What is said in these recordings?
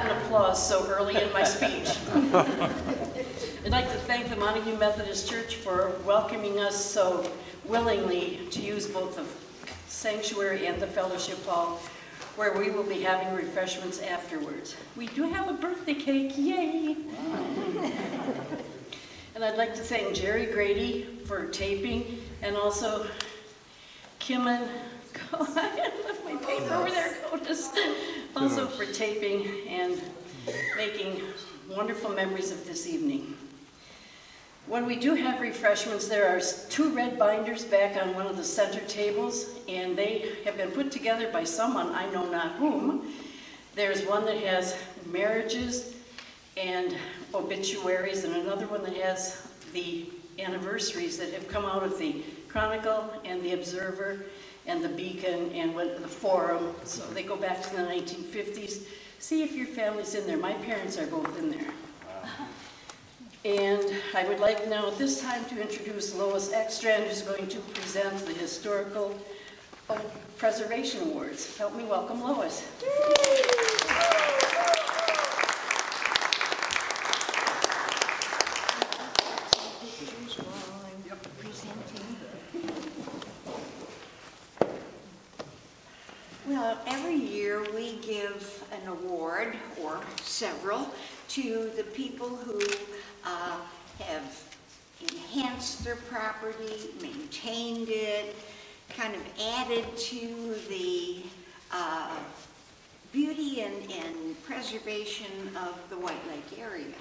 applause so early in my speech. I'd like to thank the Montague Methodist Church for welcoming us so willingly to use both the sanctuary and the fellowship hall, where we will be having refreshments afterwards. We do have a birthday cake, yay! And I'd like to thank Jerry Grady for taping, and also Kim I left my paper over there, Cotis, also for taping and making wonderful memories of this evening. When we do have refreshments, there are two red binders back on one of the center tables, and they have been put together by someone, I know not whom. There's one that has marriages and obituaries, and another one that has the anniversaries that have come out of the Chronicle and the Observer and the Beacon and what- the Forum, so they go back to the 1950s. See if your family's in there. My parents are both in there. And I would like now at this time to introduce Lois Ekstrand, who's going to present the Historical Preservation Awards. Help me welcome Lois. pictures while I'm presenting. Well, every year we give an award, or several, to the people who uh, have enhanced their property, maintained it, kind of added to the uh, beauty and, and preservation of the White Lake area.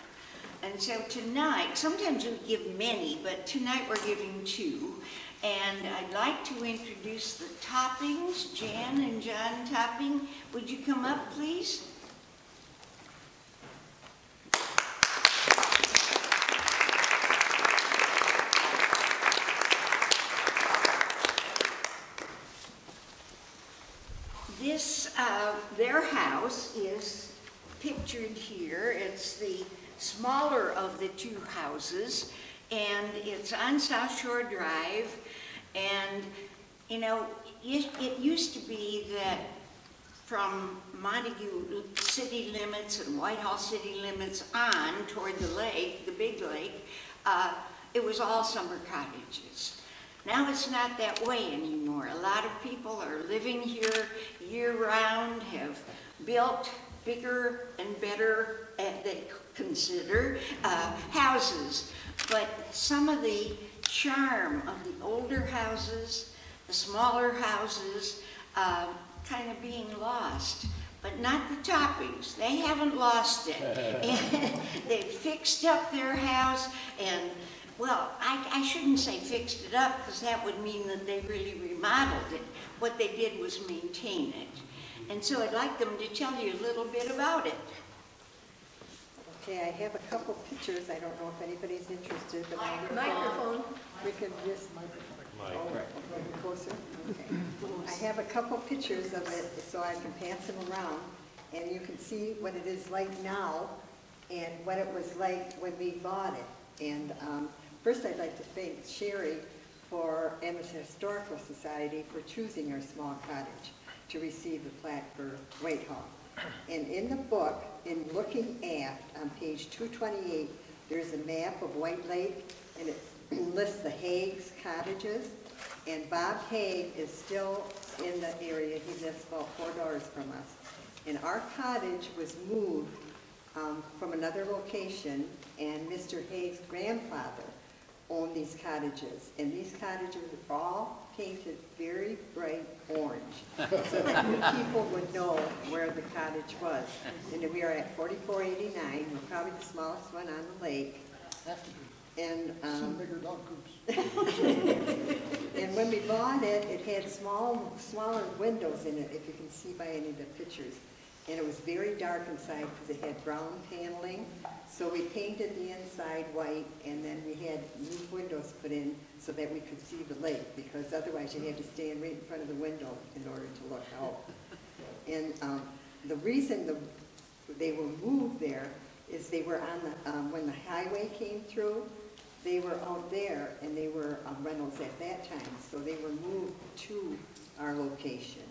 And so tonight, sometimes we give many, but tonight we're giving two. And I'd like to introduce the Toppings, Jan and John Topping. Would you come up, please? This, uh, their house is pictured here. It's the smaller of the two houses, and it's on South Shore Drive. And, you know, it, it used to be that from Montague city limits and Whitehall city limits on toward the lake, the big lake, uh, it was all summer cottages. Now it's not that way anymore. A lot of people are living here year-round, have built bigger and better, uh, they consider, uh, houses. But some of the charm of the older houses, the smaller houses, uh, kind of being lost. But not the toppings. They haven't lost it. They've fixed up their house and well, I, I shouldn't say fixed it up, because that would mean that they really remodeled it. What they did was maintain it. And so I'd like them to tell you a little bit about it. Okay, I have a couple pictures, I don't know if anybody's interested, but I can... Microphone. We can just... Oh, okay, Closer, okay. I have a couple pictures of it, so I can pass them around, and you can see what it is like now, and what it was like when we bought it. And um, first, I'd like to thank Sherry for Amherst Historical Society for choosing our small cottage to receive the plaque for Whitehall. And in the book, in looking aft, on page 228, there's a map of White Lake, and it lists the Hague's cottages. And Bob Hague is still in the area, he lives about four doors from us. And our cottage was moved um, from another location, and Mr. Hague's grandfather owned these cottages. And these cottages were all painted very bright orange, so that new people would know where the cottage was. And we are at 4489, we're probably the smallest one on the lake. And, um, bigger dog coops. and when we bought it, it had small, smaller windows in it, if you can see by any of the pictures. And it was very dark inside because it had brown paneling. So we painted the inside white and then we had new windows put in so that we could see the lake because otherwise you'd have to stand right in front of the window in order to look out. And um, the reason the, they were moved there is they were on the, um, when the highway came through, they were out there and they were um, rentals at that time, so they were moved to our location.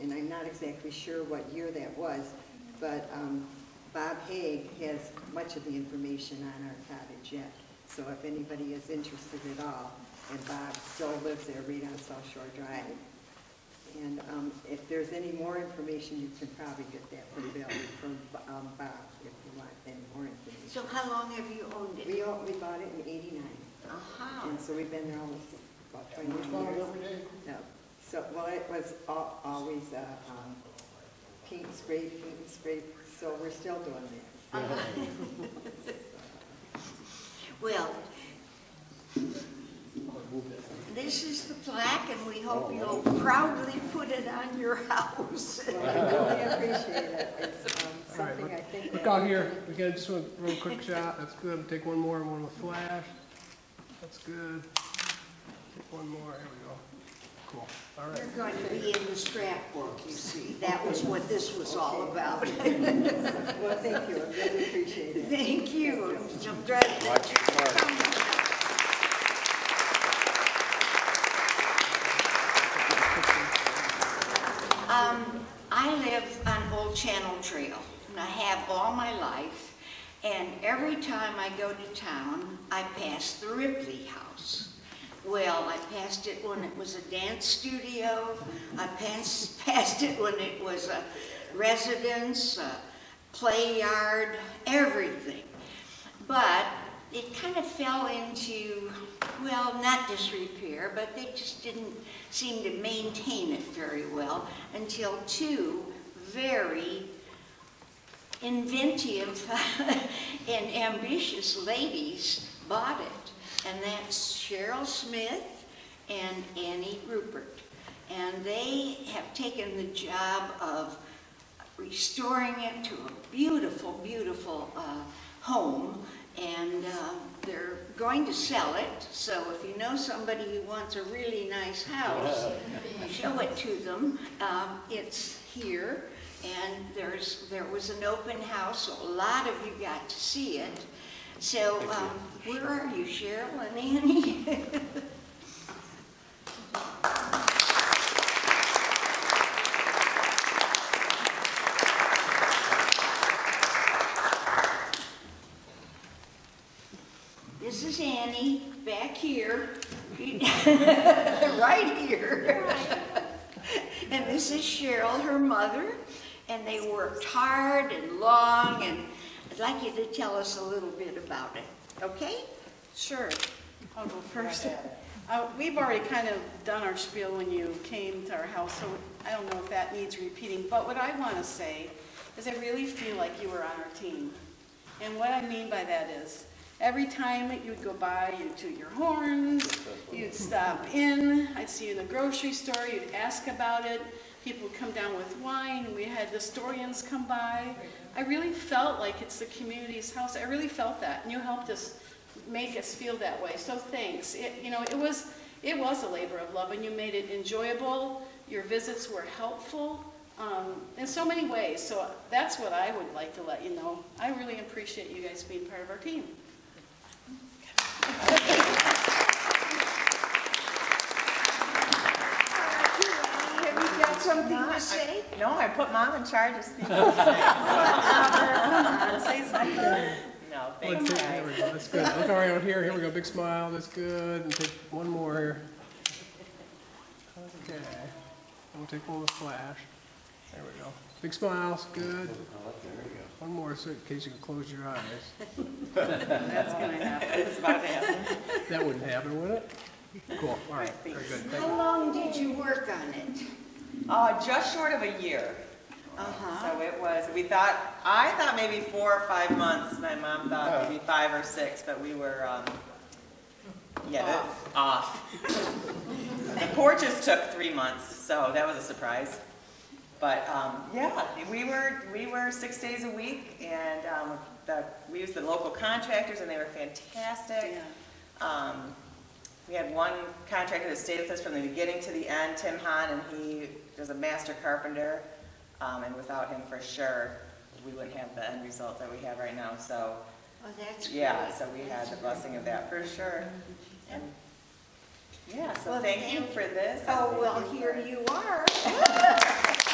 And I'm not exactly sure what year that was, but um, Bob Haig has much of the information on our cottage yet. So if anybody is interested at all, and Bob still lives there right on South Shore Drive. And um, if there's any more information, you can probably get that from Bill, from um, Bob, if you want any more information. So how long have you owned it? We, own- we bought it in eighty-nine, Uh-huh. and so we've been there almost about twenty We years. smell it every day. No, so, well, it was al- always, uh, um, paint and scrape, paint and scrape, so we're still doing that. Well, this is the plaque, and we hope you'll proudly put it on your house. Well, I really appreciate it, it's, um, All right, something I look- think. Look that out we here, can- we got just one real quick shot, that's good, take one more, one with flash, that's good. Take one more, here we go. Cool, all right. You're going to be in the scrapbook, you see. That was what this was all about. Well, thank you, I really appreciate it. Thank you. I'm glad that you come. Um, I live on Old Channel Trail, and I have all my life. And every time I go to town, I pass the Ripley House. Well, I passed it when it was a dance studio. I passed, passed it when it was a residence, a play yard, everything. But it kind of fell into, well, not disrepair, but they just didn't seem to maintain it very well until two very inventive and ambitious ladies bought it. And that's Cheryl Smith and Annie Rupert. And they have taken the job of restoring it to a beautiful, beautiful uh, home. And uh, they're going to sell it. So if you know somebody who wants a really nice house, show it to them. Um, It's here. And there's, there was an open house, so a lot of you got to see it. So, um, where are you, Cheryl and Annie? This is Annie, back here, right here. And this is Cheryl, her mother, and they worked hard and long, and I'd like you to tell us a little bit about it, okay? Sure, I'll go first. Uh, We've already kind of done our spiel when you came to our house, so I don't know if that needs repeating. But what I want to say is I really feel like you were on our team. And what I mean by that is, every time you'd go by, you'd toot your horns, you'd stop in, I'd see you in the grocery store, you'd ask about it, people would come down with wine, we had historians come by. I really felt like it's the community's house, I really felt that, and you helped us make us feel that way, so thanks. It, you know, it was, it was a labor of love, and you made it enjoyable, your visits were helpful, um, in so many ways, so that's what I would like to let you know. I really appreciate you guys being part of our team. Have you got something to say? No, I put mom in charge of speaking. Say something. No, Let's thanks, see, there guys. we go, that's good. Look around here, here we go, big smile, that's good, and take one more here. Okay, we'll take one with flash. There we go. Big smiles, good. One more, so in case you can close your eyes. That's gonna happen. It's about to happen. That wouldn't happen, would it? Cool, all right, very good. Thank How long did you work on it? Uh, just short of a year. Uh-huh. So it was, we thought, I thought maybe four or five months. My mom thought maybe five or six, but we were, um, yeah, that- off. The porches took three months, so that was a surprise. But, um, yeah, we were, we were six days a week and, um, the, we used the local contractors and they were fantastic. Yeah. Um, We had one contractor that stayed with us from the beginning to the end, Tim Hahn, and he was a master carpenter. Um, And without him, for sure, we wouldn't have the end result that we have right now. So, Oh, that's yeah, so we had the blessing of that for sure. And, yeah, so Well, thank you for this. Oh, well, here you are.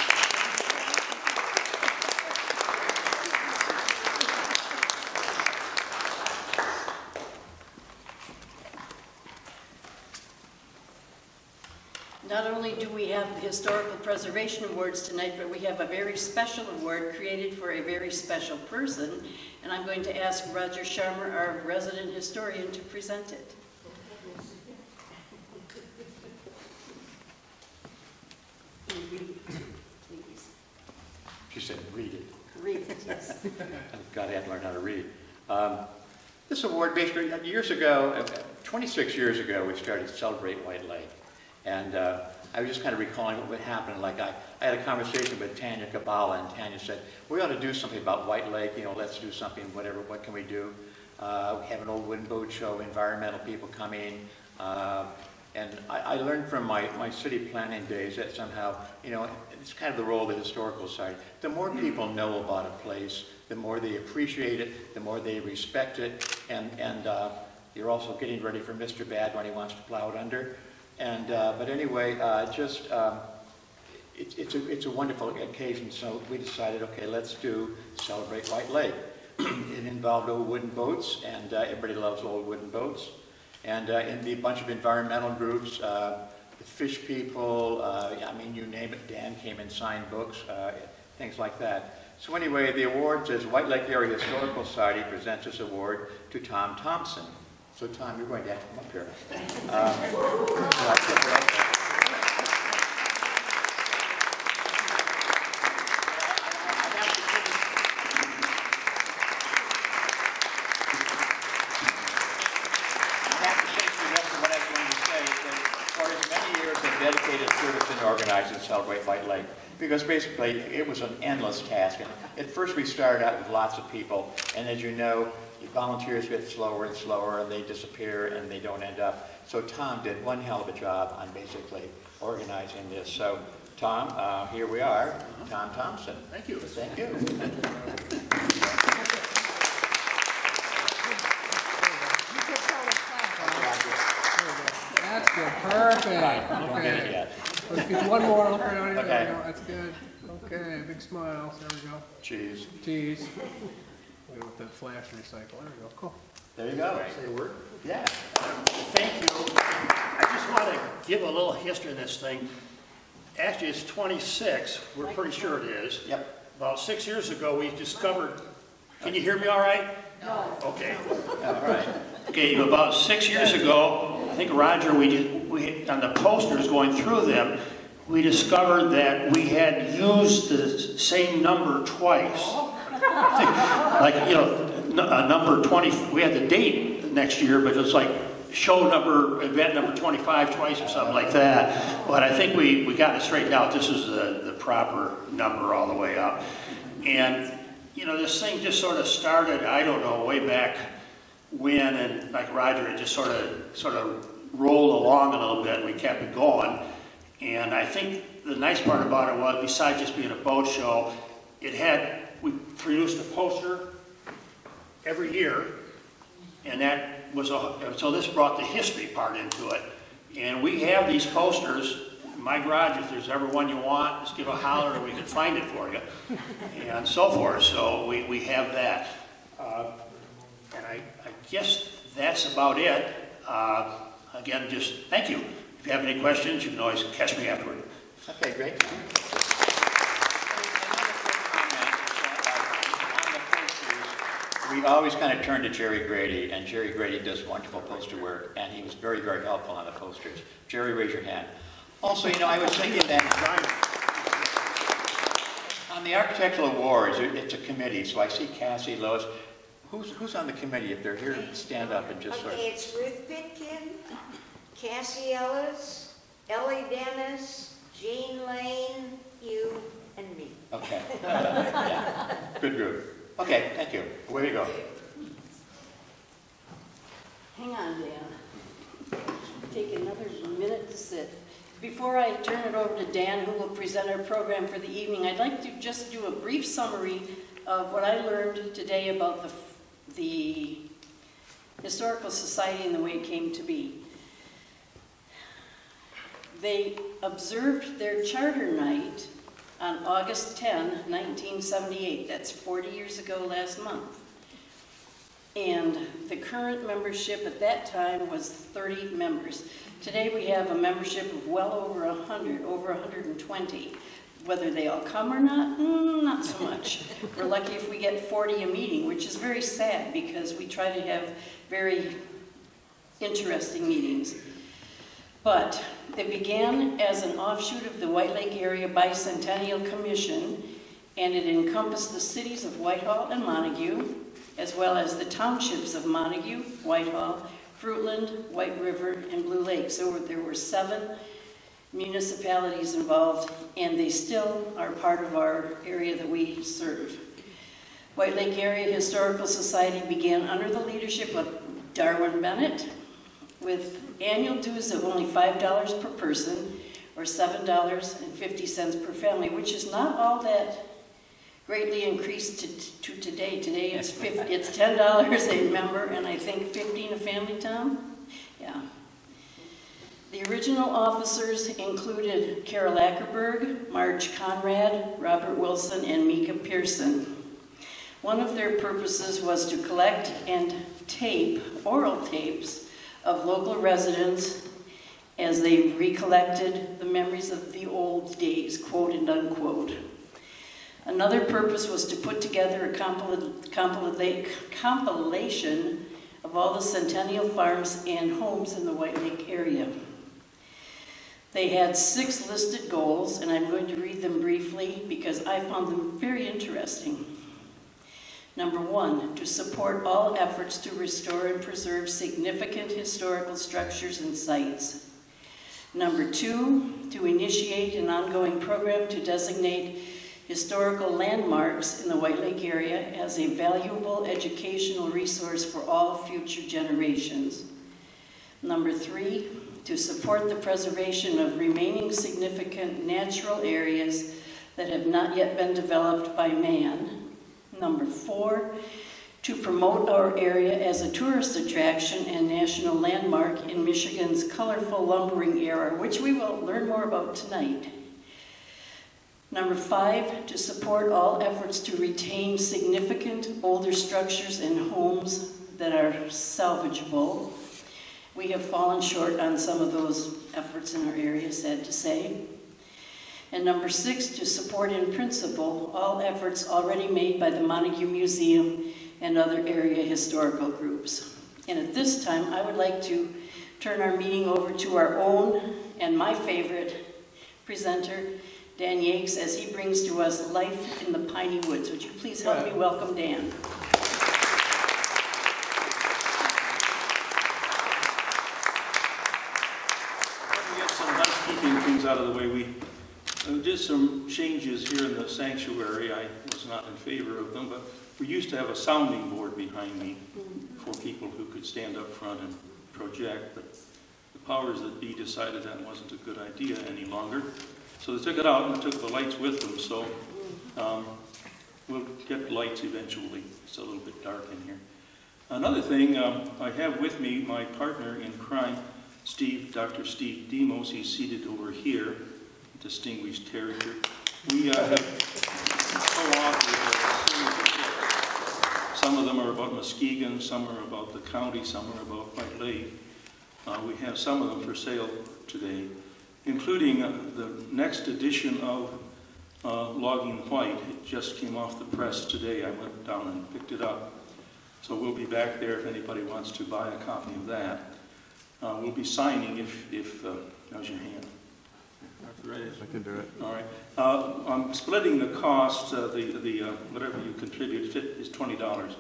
Not only do we have the Historical Preservation Awards tonight, but we have a very special award created for a very special person. And I'm going to ask Roger Sharma, our resident historian, to present it. Please, She said, read it. read it, yes. I've got to learn how to read. Um, This award, basically, years ago, uh, 26 years ago, we started to Celebrate White Lake. And uh, I was just kind of recalling what would happen. Like, I, I had a conversation with Tanya Kabala, and Tanya said, we ought to do something about White Lake, you know, let's do something, whatever, what can we do? Uh, We have an old wooden boat show, environmental people coming. uh, And I, I learned from my, my city planning days that somehow, you know, it's kind of the role of the historical side. The more people know about a place, the more they appreciate it, the more they respect it, and, and uh, you're also getting ready for Mr. Bad when he wants to plow it under. And, uh, but anyway, uh, just, um, it's, it's a, it's a wonderful occasion, so we decided, okay, let's do Celebrate White Lake. It involved old wooden boats, and uh, everybody loves old wooden boats. And, uh, and a bunch of environmental groups, uh, the fish people, uh, I mean, you name it, Dan came and signed books, things like that. So anyway, the award says White Lake Area Historical Society presents this award to Tom Thompson. So Tom, you're going to have to come up here. Um, so I said, well, to say to the what I was going to say, that for as many years of dedicated service and organizing Celebrate White Lake, because basically it was an endless task. And at first we started out with lots of people, and as you know, volunteers get slower and slower, and they disappear, and they don't end up. So Tom did one hell of a job on basically organizing this. So Tom, uh, here we are, Tom Thompson. Thank you. Thank you. That's good, perfect. Don't get it Okay. Let's get one more, up there, there we Okay. go, that's good. Okay, big smile, there we go. Cheese. Cheese. Go with the flash recycle, there we go, cool. There you go. Say a word. Yeah. Thank you. I just want to give a little history of this thing. Actually, it's 26, we're pretty sure it is. Yep. About six years ago, we discovered, can you hear me all right? No. Okay. All right. Okay, about six years ago, I think Roger, we did, we, on the posters going through them, we discovered that we had used the same number twice. Oh. Like, you know, n- uh, number 20, we had the date next year, but it's like show number, event number 25 twice or something like that. But I think we, we got it straightened out. This is the, the proper number all the way up. And, you know, this thing just sort of started, I don't know, way back when, and like Roger, it just sort of, sort of rolled along a little bit, and we kept it going. And I think the nice part about it was, besides just being a boat show, it had, we produced a poster every year, and that was a, so this brought the history part into it. And we have these posters, in my garage, if there's ever one you want, just give a holler and we can find it for you, and so forth, so we, we have that. Uh, And I, I guess that's about it. Uh, Again, just thank you. If you have any questions, you can always catch me afterward. Okay, great. We've always kind of turned to Jerry Grady, and Jerry Grady does wonderful poster work, and he was very, very helpful on the posters. Jerry, raise your hand. Also, you know, I was thinking that on the architectural awards, it's a committee, so I see Cassie, Lois. Who's, who's on the committee? If they're here, stand up and just sort of. Okay, it's Ruth Pitkin, Cassie Ellis, Ellie Dennis, Jean Lane, you, and me. Okay. Yeah. Good group. Okay, thank you. Away you go. Hang on, Dan. Take another minute to sit. Before I turn it over to Dan, who will present our program for the evening, I'd like to just do a brief summary of what I learned today about the, the Historical Society and the way it came to be. They observed their charter night on August 10, 1978. That's 40 years ago last month. And the current membership at that time was 30 members. Today, we have a membership of well over 100, over 120. Whether they all come or not, mm, not so much. We're lucky if we get 40 a meeting, which is very sad because we try to have very interesting meetings. But it began as an offshoot of the White Lake Area Bicentennial Commission, and it encompassed the cities of Whitehall and Montague, as well as the townships of Montague, Whitehall, Fruitland, White River, and Blue Lake. So there were seven municipalities involved, and they still are part of our area that we serve. White Lake Area Historical Society began under the leadership of Darwin Bennett with annual dues of only $5 per person or $7.50 per family, which is not all that greatly increased to, to today. Today it's, 50, it's $10 a member and I think 15 a family, Tom? Yeah. The original officers included Carol Ackerberg, Marge Conrad, Robert Wilson, and Mika Pearson. One of their purposes was to collect and tape oral tapes of local residents as they recollected the memories of the old days, quote and unquote. Another purpose was to put together a compil compil compilation of all the centennial farms and homes in the White Lake area. They had six listed goals, and I'm going to read them briefly because I found them very interesting. Number one, to support all efforts to restore and preserve significant historical structures and sites. Number two, to initiate an ongoing program to designate historical landmarks in the White Lake area as a valuable educational resource for all future generations. Number three, to support the preservation of remaining significant natural areas that have not yet been developed by man. Number four, to promote our area as a tourist attraction and national landmark in Michigan's colorful lumbering era, which we will learn more about tonight. Number five, to support all efforts to retain significant older structures and homes that are salvageable. We have fallen short on some of those efforts in our area, sad to say. And number six, to support in principle all efforts already made by the Montague Museum and other area historical groups. And at this time, I would like to turn our meeting over to our own and my favorite presenter, Dan Yakes, as he brings to us Life in the Piney Woods. Would you please help me welcome Dan? Let me get some housekeeping things out of the way. We uh, did some changes here in the sanctuary. I was not in favor of them, but we used to have a sounding board behind me for people who could stand up front and project, but the powers that be decided that wasn't a good idea any longer. So they took it out and took the lights with them, so um, we'll get lights eventually. It's a little bit dark in here. Another thing, um, I have with me my partner in crime, Steve, Dr. Steve Demos. He's seated over here, distinguished character. We uh, have books. Some of them are about Muskegon, some are about the county, some are about White Lake. Uh, we have some of them for sale today, including uh, the next edition of uh, Logging White. It just came off the press today. I went down and picked it up. So we'll be back there if anybody wants to buy a copy of that. Uh, we'll be signing if, if, uh, your hand? I can do it. All right. Uh, I'm splitting the cost, uh, the, the, uh, whatever you contribute is twenty dollars.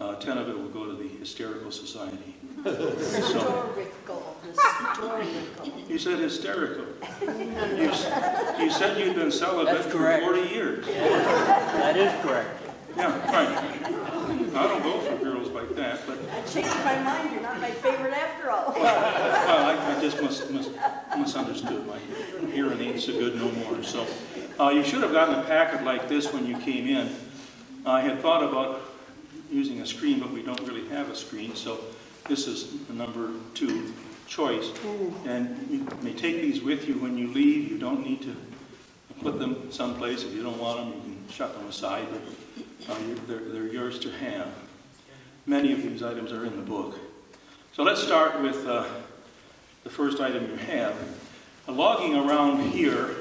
Uh, ten of it will go to the Hysterical Society. So, Historical, historical. you said hysterical. You, you said you'd been celibate for forty years. That is correct. Yeah, right. I don't go for girls like that, but I changed my mind, you're not my favorite after all. Well, I, I just must, must misunderstood. My hearing ain't so good no more. So, uh, you should have gotten a packet like this when you came in. I had thought about using a screen, but we don't really have a screen, so this is the number two choice. And you may take these with you when you leave. You don't need to put them someplace. If you don't want them, you can shut them aside, but uh, they're, they're yours to have. Many of these items are in the book. So let's start with uh, the first item you have. Logging around here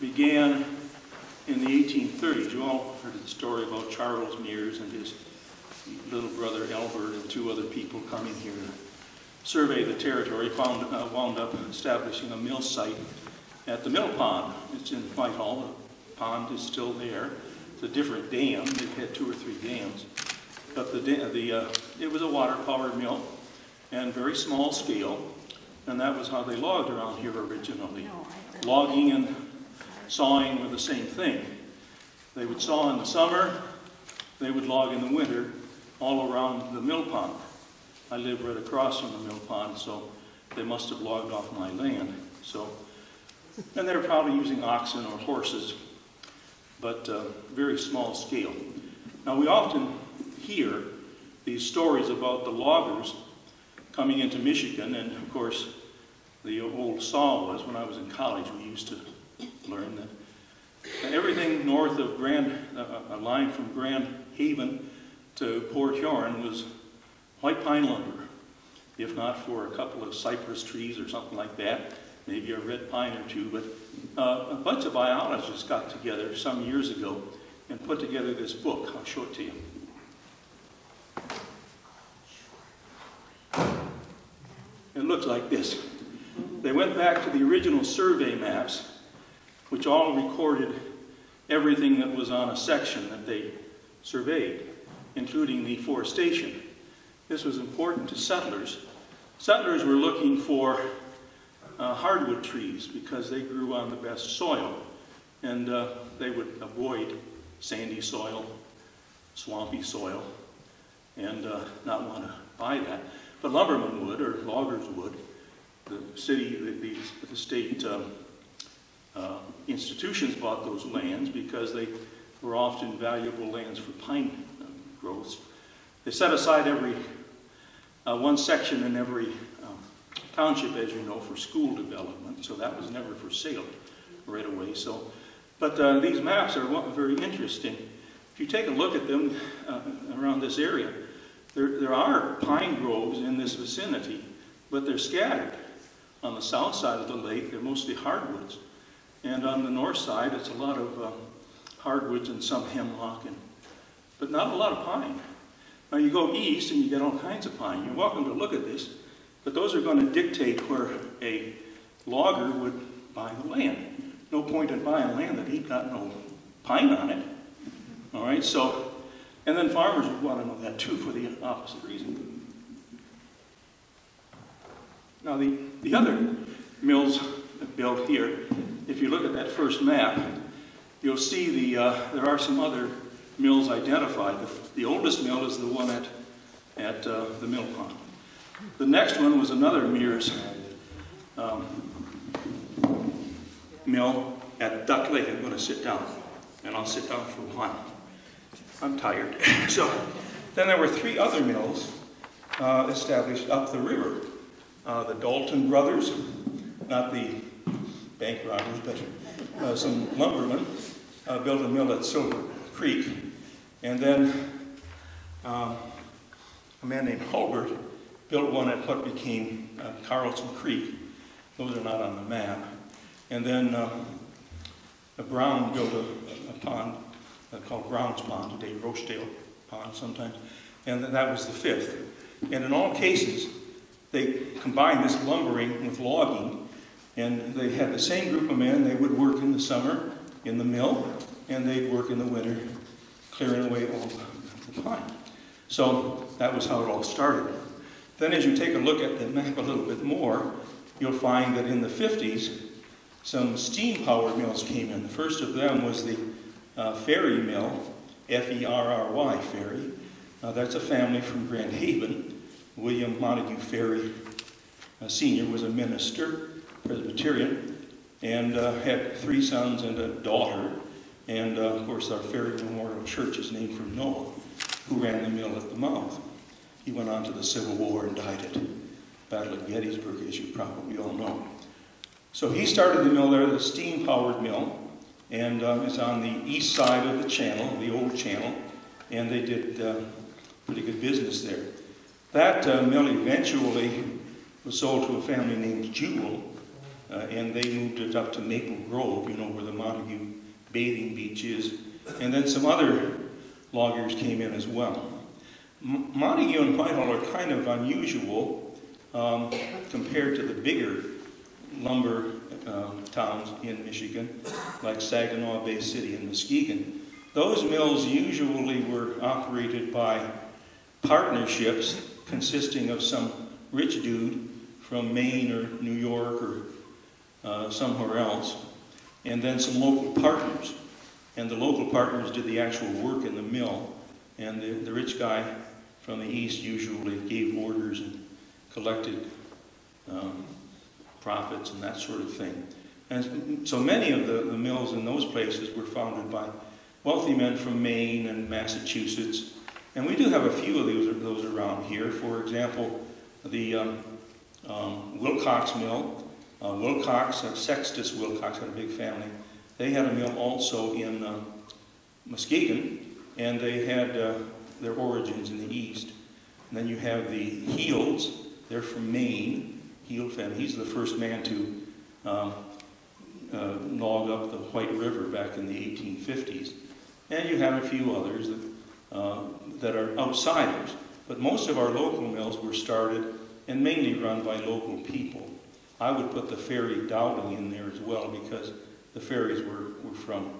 began in the 1830s. You all heard the story about Charles Mears and his little brother Albert and two other people coming here to survey the territory, found, uh, wound up establishing a mill site at the mill pond. It's in Whitehall. The pond is still there. It's a different dam. They've had two or three dams. But the, the, uh, it was a water-powered mill and very small scale. And that was how they logged around here originally. Logging and sawing were the same thing. They would saw in the summer, they would log in the winter, all around the mill pond. I live right across from the mill pond, so they must have logged off my land. So, and they're probably using oxen or horses, but uh, very small scale. Now we often hear these stories about the loggers coming into Michigan, and of course, the old saw was when I was in college. We used to learn that everything north of Grand, uh, a line from Grand Haven to Port Huron was white pine lumber, if not for a couple of cypress trees or something like that, maybe a red pine or two. But uh, a bunch of biologists got together some years ago and put together this book. I'll show it to you. It looks like this. They went back to the original survey maps, which all recorded everything that was on a section that they surveyed, including the forestation. This was important to settlers. Settlers were looking for uh, hardwood trees because they grew on the best soil, and uh, they would avoid sandy soil, swampy soil, and uh, not want to buy that. But lumbermen would, or loggers would. The city, the, the, the state um, uh, institutions bought those lands because they were often valuable lands for pine uh, growths. They set aside every, uh, one section in every um, township, as you know, for school development, so that was never for sale right away. So, but uh, these maps are very interesting. If you take a look at them uh, around this area, there, there are pine groves in this vicinity, but they're scattered. On the south side of the lake, they're mostly hardwoods. And on the north side, it's a lot of um, hardwoods and some hemlock, and, but not a lot of pine. Now you go east and you get all kinds of pine. You're welcome to look at this, but those are going to dictate where a logger would buy the land. No point in buying land that ain't got no pine on it. All right, so, and then farmers would want to know that too for the opposite reason. Now the, the other mills built here, if you look at that first map, you'll see the, uh, there are some other mills identified. The, the oldest mill is the one at, at uh, the mill pond. The next one was another Mears um, mill at Duck Lake. I'm going to sit down, and I'll sit down for a while. I'm tired. So then there were three other mills uh, established up the river. Uh, the Dalton brothers, not the bank robbers, but uh, some lumbermen, uh, built a mill at Silver Creek. And then um, a man named Hulbert built one at what became uh, Carlson Creek. Those are not on the map. And then um, Brown built a, a pond Uh, called Brown's Pond, today Rochdale Pond sometimes, and that was the fifth. And in all cases, they combined this lumbering with logging, and they had the same group of men. They would work in the summer in the mill, and they'd work in the winter clearing away all the pine. So that was how it all started. Then as you take a look at the map a little bit more, you'll find that in the 50s, some steam-powered mills came in. The first of them was the uh, Ferry Mill, F-E-R-R-Y, Ferry. Uh, that's a family from Grand Haven. William Montague Ferry uh, Sr. was a minister, Presbyterian, and uh, had three sons and a daughter. And uh, of course, our Ferry Memorial Church is named for Noah, who ran the mill at the mouth. He went on to the Civil War and died at Battle of Gettysburg, as you probably all know. So he started the mill there, the steam-powered mill, and uh, it's on the east side of the channel, the old channel, and they did uh, pretty good business there. That uh, mill eventually was sold to a family named Jewel, uh, and they moved it up to Maple Grove, you know, where the Montague bathing beach is. And then some other loggers came in as well. M- Montague and Whitehall are kind of unusual um, compared to the bigger lumber um, towns in Michigan, like Saginaw Bay City and Muskegon. Those mills usually were operated by partnerships consisting of some rich dude from Maine or New York or uh, somewhere else, and then some local partners. And the local partners did the actual work in the mill, and the, the rich guy from the east usually gave orders and collected um, profits and that sort of thing. And so many of the, the mills in those places were founded by wealthy men from Maine and Massachusetts. And we do have a few of those, those around here. For example, the um, um, Wilcox Mill. Uh, Wilcox, uh, Sextus Wilcox had a big family. They had a mill also in uh, Muskegon, and they had uh, their origins in the east. And then you have the Healds. They're from Maine. Heald family. He's the first man to um, uh, log up the White River back in the 1850s. And you have a few others that, uh, that are outsiders. But most of our local mills were started and mainly run by local people. I would put the ferry Dowling in there as well because the ferries were, were from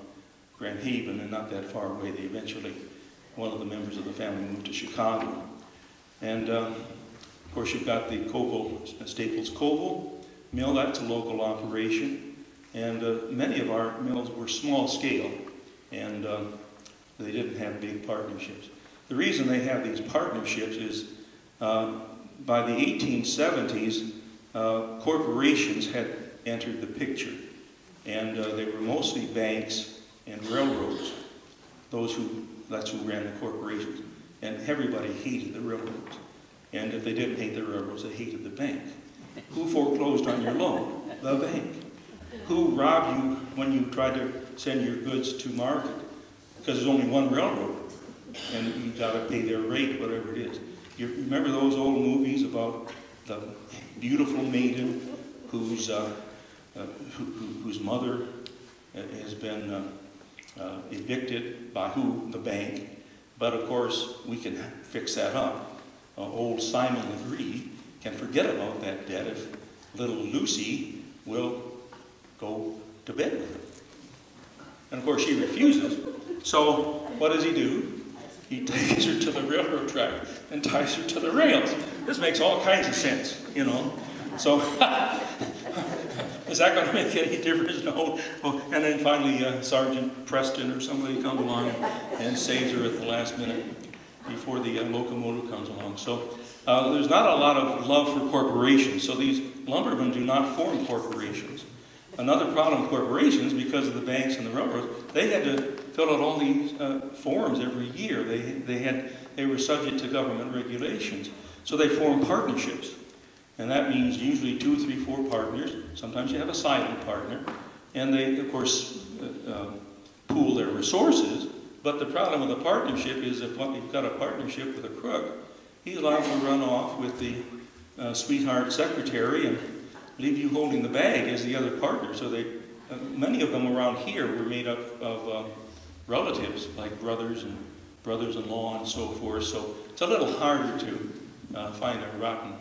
Grand Haven and not that far away. They eventually, one of the members of the family moved to Chicago. And uh, of course you've got the Covell, Staples Covell mill, that's a local operation. And uh, many of our mills were small scale and uh, they didn't have big partnerships. The reason they have these partnerships is uh, by the 1870s, uh, corporations had entered the picture, and uh, they were mostly banks and railroads. Those who, that's who ran the corporations. And everybody hated the railroads. And if they didn't hate the railroads, they hated the bank. Who foreclosed on your loan? The bank. Who robbed you when you tried to send your goods to market? Because there's only one railroad, and you got to pay their rate, whatever it is. You remember those old movies about the beautiful maiden whose, uh, uh, who, who, whose mother has been uh, uh, evicted by who? The bank. But of course, we can fix that up. Uh, old Simon Legree can forget about that debt if little Lucy will go to bed with him. And of course, she refuses. So what does he do? He takes her to the railroad track and ties her to the rails. This makes all kinds of sense, you know. So, is that going to make any difference? No. Well, and then finally, uh, Sergeant Preston or somebody comes along and saves her at the last minute before the uh, locomotive comes along. So, uh, there's not a lot of love for corporations. So these lumbermen do not form corporations. Another problem with corporations, because of the banks and the railroads, they had to fill out all these uh, forms every year. They, they, had, they were subject to government regulations. So they formed partnerships. And that means usually two, three, four partners. Sometimes you have a silent partner. And they, of course, uh, uh, pool their resources. But the problem with a partnership is if you've got a partnership with a crook, he's allowed to run off with the uh, sweetheart secretary and leave you holding the bag as the other partner. So they, uh, many of them around here were made up of uh, relatives, like brothers and brothers-in-law and so forth. So it's a little harder to uh, find a rotten,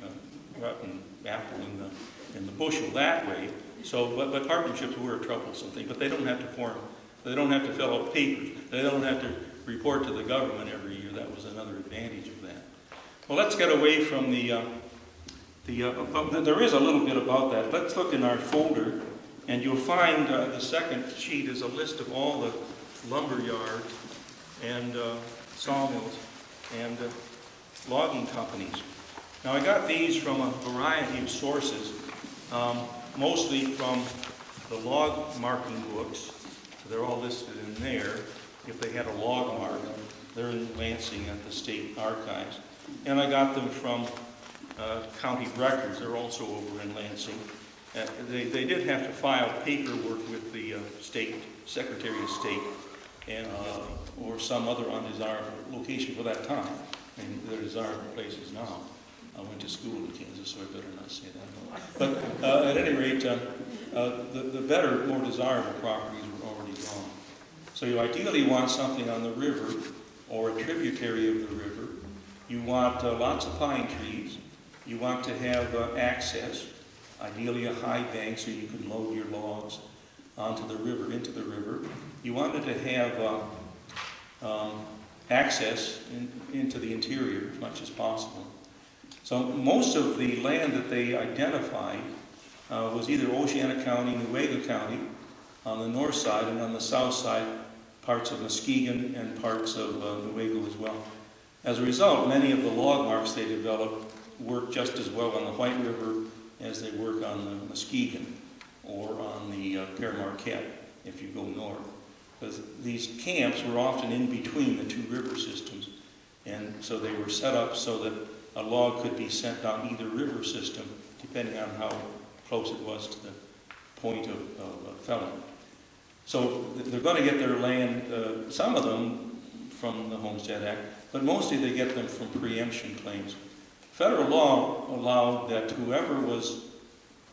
uh, rotten apple in the in the bushel that way. So, but, but partnerships were a troublesome thing. But they don't have to form, they don't have to fill out papers. They don't have to report to the government every year. That was another advantage of that. Well, let's get away from the uh, the, uh, there is a little bit about that. Let's look in our folder, and you'll find uh, the second sheet is a list of all the lumber yards and uh, sawmills and uh, logging companies. Now, I got these from a variety of sources, um, mostly from the log marking books. They're all listed in there. If they had a log mark, they're in Lansing at the State Archives. And I got them from uh, county records. They're also over in Lansing. Uh, they, they did have to file paperwork with the uh, state, Secretary of State and, uh, or some other undesirable location for that time. And they're desirable places now. I went to school in Kansas, so I better not say that. But uh, at any rate, uh, the, the better, more desirable properties So you ideally want something on the river or a tributary of the river. You want uh, lots of pine trees. You want to have uh, access, ideally a high bank so you can load your logs onto the river, into the river. You wanted to have uh, um, access in, into the interior as much as possible. So most of the land that they identified uh, was either Oceana County, Newaygo County, on the north side, and on the south side, parts of Muskegon and parts of uh, Newaygo as well. As a result, many of the log marks they developed work just as well on the White River as they work on the Muskegon or on the uh, Pere Marquette if you go north. Because these camps were often in between the two river systems, and so they were set up so that a log could be sent down either river system, depending on how close it was to the point of, of felling. So they're going to get their land, uh, some of them from the Homestead Act, but mostly they get them from preemption claims. Federal law allowed that whoever was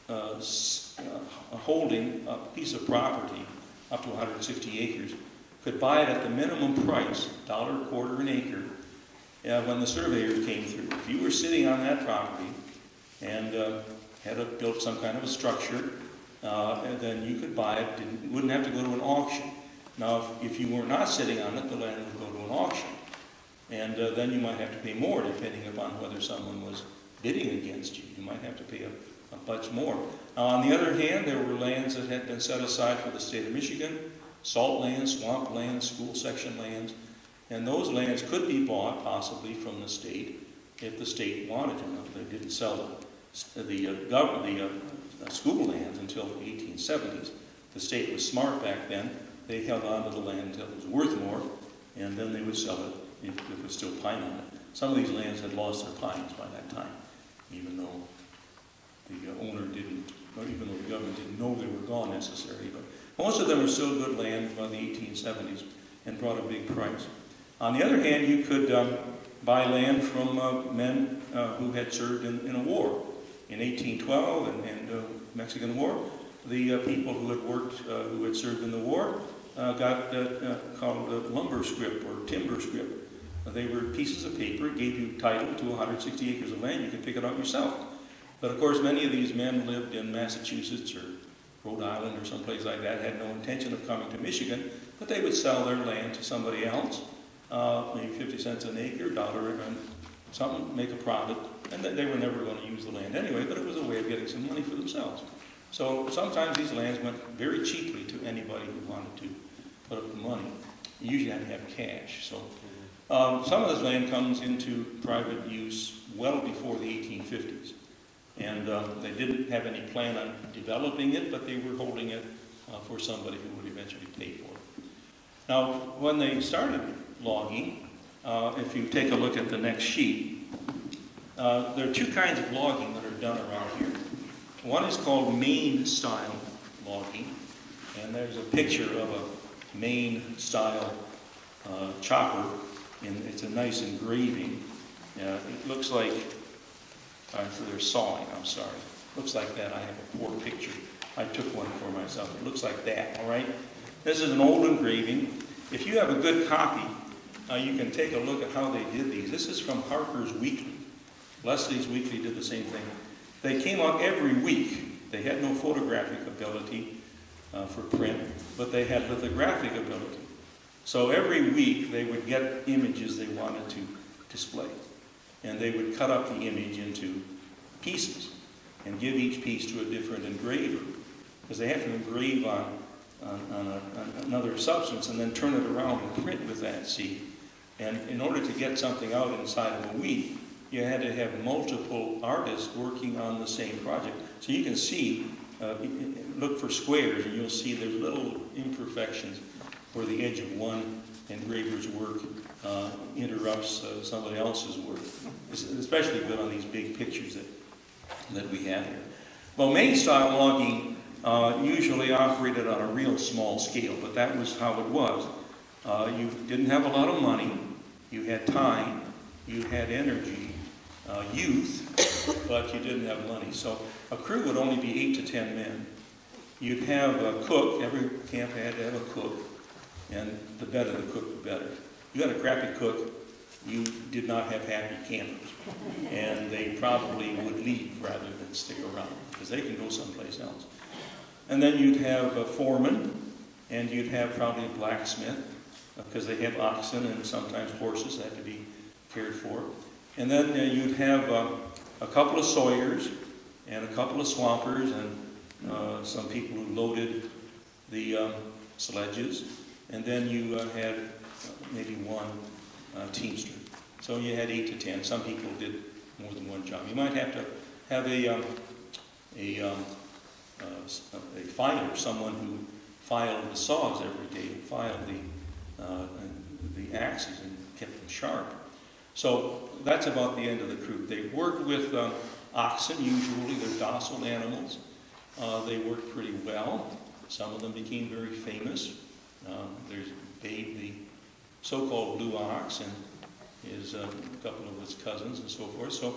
uh, uh, holding a piece of property up to 160 acres could buy it at the minimum price, dollar a quarter an acre, uh, when the surveyors came through. If you were sitting on that property and uh, had a, built some kind of a structure, uh, then you could buy it, didn't, wouldn't have to go to an auction. Now, if, if, you were not sitting on it, the land would go to an auction. And uh, then you might have to pay more depending upon whether someone was bidding against you. You might have to pay a, a bunch more. Now, on the other hand, there were lands that had been set aside for the state of Michigan, salt lands, swamp lands, school section lands, and those lands could be bought possibly from the state if the state wanted to. They didn't sell the, the, uh, government, the uh, school lands until the 1870s. The state was smart back then. They held on to the land until it was worth more, and then they would sell it if there was still pine on it. Some of these lands had lost their pines by that time, even though the uh, owner didn't, even though the government didn't know they were gone necessarily. But most of them were still good land by the 1870s and brought a big price. On the other hand, you could um, buy land from uh, men uh, who had served in, in, a war. In 1812 and, and uh, Mexican War, the uh, people who had worked, uh, who had served in the war, uh, got called a lumber scrip or timber scrip. They were pieces of paper, gave you title to 160 acres of land, you could pick it up yourself. But of course, many of these men lived in Massachusetts or Rhode Island or someplace like that, had no intention of coming to Michigan, but they would sell their land to somebody else, uh, maybe 50 cents an acre, dollar and something, make a profit, and they were never going to use the land anyway, but it was a way of getting some money for themselves. So sometimes these lands went very cheaply to anybody who wanted to put up the money. You usually had to have cash. So um, some of this land comes into private use well before the 1850s. And uh, they didn't have any plan on developing it, but they were holding it uh, for somebody who would eventually pay for it. Now, when they started logging, uh, if you take a look at the next sheet, uh, there are two kinds of logging that are done around here. One is called Maine-style logging, and there's a picture of a Maine-style uh, chopper, and it's a nice engraving. Uh, it looks like uh, they're sawing, I'm sorry. Looks like that. I have a poor picture. I took one for myself. It looks like that, all right? This is an old engraving. If you have a good copy, uh, you can take a look at how they did these. This is from Harper's Weekly. Leslie's Weekly did the same thing. They came out every week. They had no photographic ability uh, for print, but they had lithographic ability. So every week they would get images they wanted to display and they would cut up the image into pieces and give each piece to a different engraver because they have to engrave on, on, on, a, on, another substance and then turn it around and print with that seed. And in order to get something out inside of a week, you had to have multiple artists working on the same project. So you can see, uh, look for squares and you'll see there's little imperfections where the edge of one engraver's work uh, interrupts uh, somebody else's work. It's especially good on these big pictures that, that we have here. Well, Maine-style logging uh, usually operated on a real small scale, but that was how it was. Uh, you didn't have a lot of money, you had time, you had energy, uh, youth, but you didn't have money. So a crew would only be eight to 10 men. You'd have a cook, every camp had to have a cook, and the better the cook, the better. You had a crappy cook, you did not have happy campers. And they probably would leave rather than stick around, because they can go someplace else. And then you'd have a foreman, and you'd have probably a blacksmith, because they have oxen and sometimes horses that had to be cared for. And then uh, you'd have uh, a couple of sawyers, and a couple of swampers, and uh, some people who loaded the um, sledges. And then you uh, had uh, maybe one uh, teamster. So you had eight to ten. Some people did more than one job. You might have to have a, um, a, um, a filer, someone who filed the saws every day, filed the, the axes and kept them sharp. So that's about the end of the crew. They worked with um, oxen, usually they're docile animals. Uh, they worked pretty well. Some of them became very famous. Um, there's Babe, the so-called blue ox, and his, uh, a couple of his cousins and so forth. So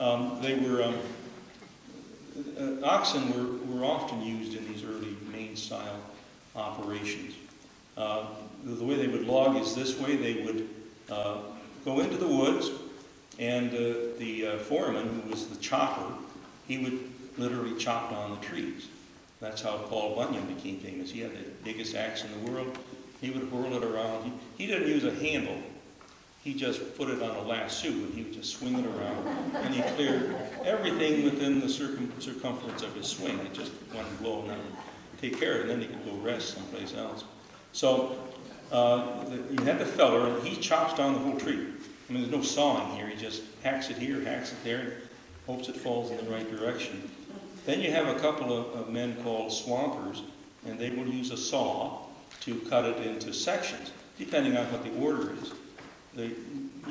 um, they were, um, uh, oxen were, were often used in these early Maine-style operations. Uh, the, the way they would log is this way. They would uh, go into the woods, and uh, the uh, foreman, who was the chopper, he would literally chop down the trees. That's how Paul Bunyan became famous. He had the biggest axe in the world. He would whirl it around. He, he didn't use a handle. He just put it on a lasso and he would just swing it around. And he cleared everything within the circum, circumference of his swing. It just one blow and then take care of it. And then he could go rest someplace else. So uh, the, you had the feller and he chops down the whole tree. I mean, there's no sawing here. He just hacks it here, hacks it there, hopes it falls in the right direction. Then you have a couple of, of men called swampers, and they will use a saw to cut it into sections, depending on what the order is. The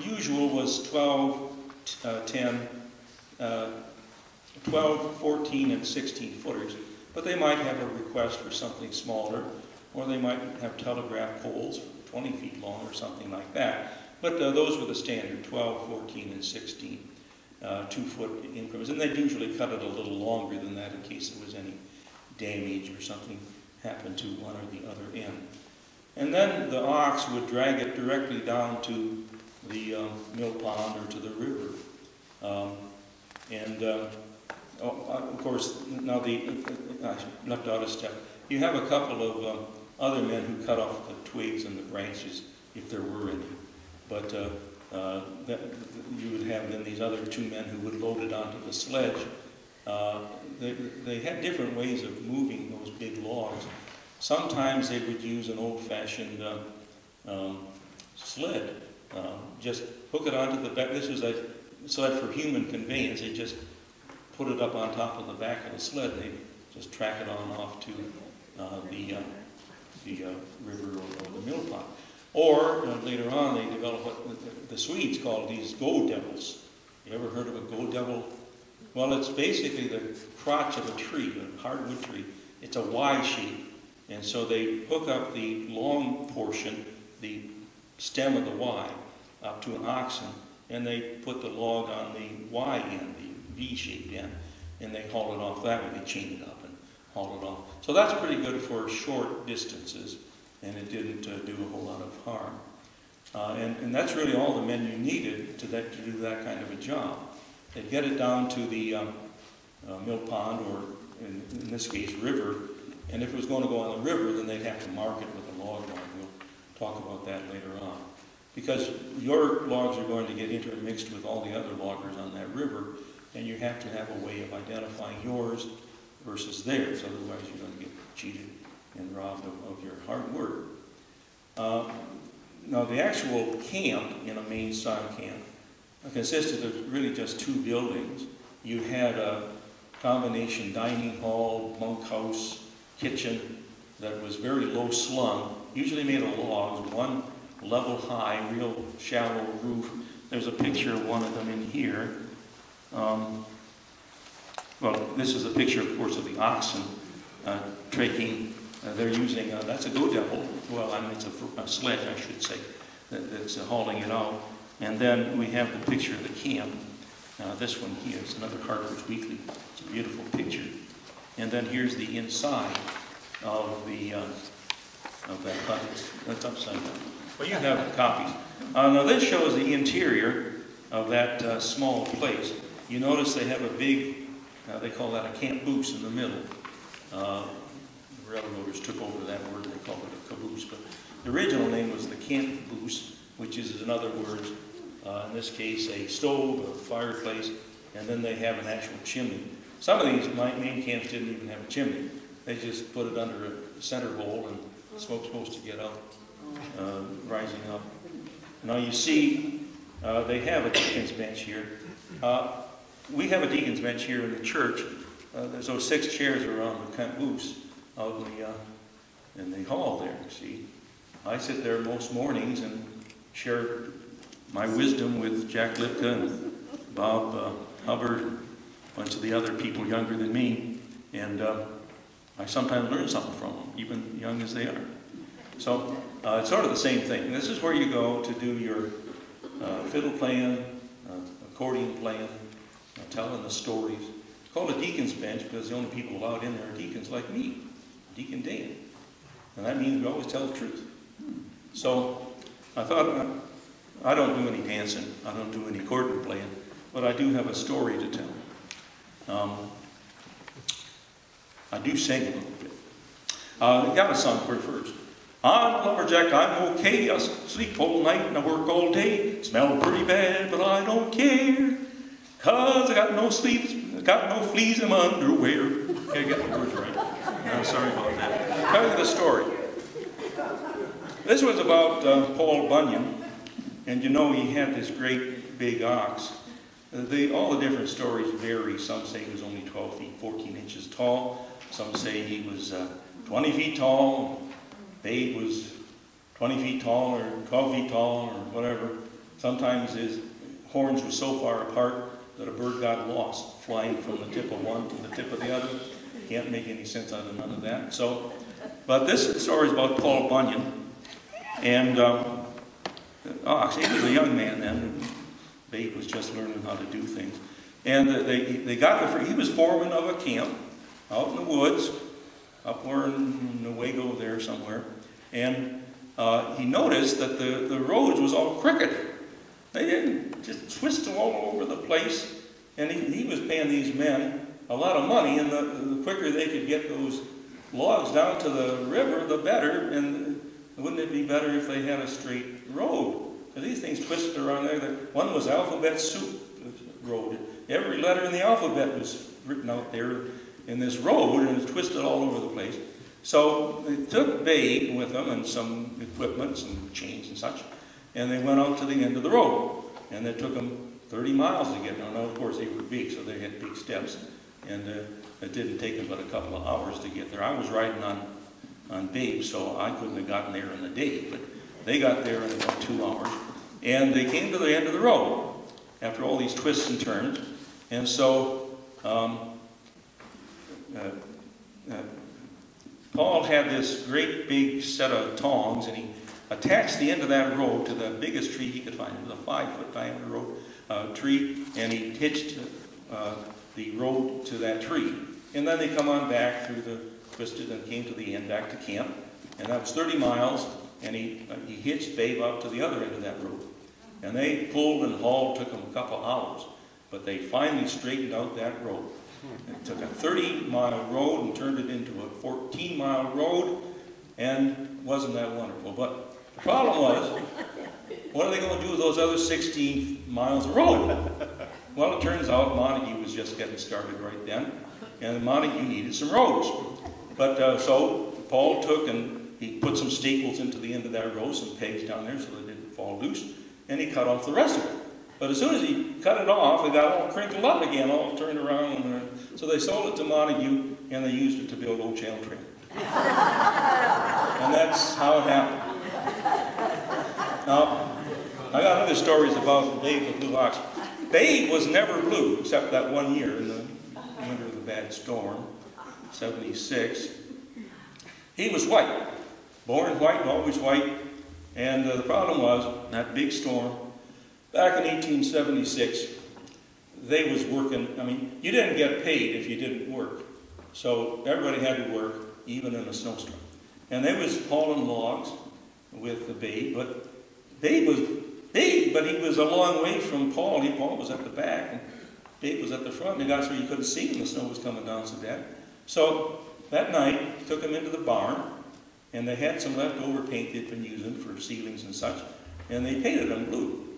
usual was 12, uh, 10, uh, 12, 14, and 16 footers, but they might have a request for something smaller, or they might have telegraph poles 20 feet long or something like that. But uh, those were the standard, 12, 14, and 16 uh, two-foot increments, and they'd usually cut it a little longer than that in case there was any damage or something happened to one or the other end. And then the ox would drag it directly down to the um, mill pond or to the river. Um, and uh, oh, uh, of course, now the I left out a step. You have a couple of um, other men who cut off the twigs and the branches, if there were any. But uh, uh, that, you would have then these other two men who would load it onto the sledge. Uh, they, they had different ways of moving those big logs. Sometimes they would use an old-fashioned uh, um, sled. Uh, just hook it onto the back. This was a sled for human conveyance. They just put it up on top of the back of the sled. They just track it on off to uh, the, the river or, or the mill pond. Or uh, later on, they developed what the, Swedes called these go devils. You ever heard of a go devil? Well, it's basically the crotch of a tree, a hardwood tree. It's a Y shape. And so they hook up the long portion, the stem of the Y, up to an oxen, and they put the log on the Y end, the V-shaped end, and they haul it off that way. They chain it up and haul it off. So that's pretty good for short distances and it didn't uh, do a whole lot of harm. Uh, and, and that's really all the men you needed to, that, to do that kind of a job. They'd get it down to the um, uh, mill pond, or in, in, this case, river, and if it was going to go on the river, then they'd have to mark it with a log line. We'll talk about that later on. Because your logs are going to get intermixed with all the other loggers on that river, and you have to have a way of identifying yours versus theirs, otherwise you're going to get cheated and robbed of, of your hard work. Uh, now, the actual camp in a main style camp consisted of really just two buildings. You had a combination dining hall, bunkhouse, kitchen that was very low slung, usually made of logs, one level high, real shallow roof. There's a picture of one of them in here. Um, well, this is a picture, of course, of the oxen uh, trekking Uh, They're using, uh, that's a go devil, well, I mean, it's a a sledge, I should say, that- that's uh, hauling it out. And then we have the picture of the camp. Uh, This one here is another Harper's Weekly. It's a beautiful picture. And then here's the inside of the, uh, of that hut. That's upside down. Well, you have copies. Uh, Now, this shows the interior of that uh, small place. You notice they have a big, uh, they call that a camboose in the middle. Railroaders took over that word, they called it a caboose, but the original name was the camboose, which is, in other words, uh, in this case, a stove, a fireplace, and then they have an actual chimney. Some of these main camps didn't even have a chimney. They just put it under a center bowl and smoke's supposed to get up, uh, rising up. Now you see, uh, they have a deacon's bench here. Uh, we have a deacon's bench here in the church. Uh, there's those six chairs around the camp caboose in the, uh, in the hall there, you see. I sit there most mornings and share my wisdom with Jack Lipka and Bob uh, Hubbard, and a bunch of the other people younger than me, and uh, I sometimes learn something from them, even young as they are. So uh, it's sort of the same thing. This is where you go to do your uh, fiddle playing, uh, accordion playing, uh, telling the stories. It's called a deacon's bench because the only people allowed in there are deacons like me, Deacon Dan. And that means we always tell the truth. So I thought, uh, I don't do any dancing, I don't do any accordion playing, but I do have a story to tell. Um, I do sing a little bit. Uh, I got a song for first. I'm lumberjack, I'm okay. I sleep all night and I work all day. Smell pretty bad, but I don't care. Cause I got no sleeves, I got no fleas in my underwear. Can't get the words right. I'm sorry about that. Tell you the story. This was about uh, Paul Bunyan, and you know he had this great big ox. Uh, They, all the different stories vary. Some say he was only 12 feet 14 inches tall. Some say he was uh, 20 feet tall. Babe was 20 feet tall or 12 feet tall or whatever. Sometimes his horns were so far apart that a bird got lost flying from the tip of one to the tip of the other. Can't make any sense out of none of that. So, but this story is about Paul Bunyan. And um, oh, he was a young man then. Babe was just learning how to do things. And they, they got the, he was foreman of a camp out in the woods, up where in Newaygo there somewhere. And uh, he noticed that the, the roads was all crooked. They didn't just twist them all over the place. And he, he was paying these men a lot of money, and the, the quicker they could get those logs down to the river, the better. And wouldn't it be better if they had a straight road? Because these things twisted around there. The- One was alphabet soup road. Every letter in the alphabet was written out there in this road, and it's twisted all over the place. So they took Babe with them and some equipment, some chains and such, and they went out to the end of the road. And it took them 30 miles to get there. Now, of course, they were big, so they had big steps. And uh, it didn't take them but a couple of hours to get there. I was riding on, on Babe, so I couldn't have gotten there in a day. But they got there in about two hours. And they came to the end of the road after all these twists and turns. And so um, uh, uh, Paul had this great big set of tongs, and he attached the end of that rope to the biggest tree he could find. It was a five-foot diameter rope uh, tree, and he hitched uh, the road to that tree. And then they come on back through the twisted and came to the end, back to camp. And that was 30 miles, and he, uh, he hitched Babe up to the other end of that rope. And they pulled and hauled, took them a couple hours. But they finally straightened out that road. It took a 30-mile road and turned it into a 14-mile road, and wasn't that wonderful. But the problem was, what are they going to do with those other 16 miles of road? Well, it turns out Montague was just getting started right then, and Montague needed some roads. But uh, so Paul took and he put some staples into the end of that road, some pegs down there so they didn't fall loose, and he cut off the rest of it. But as soon as he cut it off, it got all crinkled up again, all turned around. And, uh, so they sold it to Montague, and they used it to build Old Channel Trail. and that's how it happened. Now, I got other stories about Babe the Blue Ox. Babe was never blue, except that one year in the winter of the bad storm, 76. He was white, born white always white. And uh, the problem was, that big storm, back in 1876, they was working, I mean, you didn't get paid if you didn't work. So everybody had to work, even in a snowstorm. And they was hauling logs with the babe, but Babe was big, but he was a long way from Paul. He, Paul was at the back, and Babe was at the front. And got so you couldn't see him. The snow was coming down so bad. So that night, took him into the barn, and they had some leftover paint they'd been using for ceilings and such, and they painted him blue.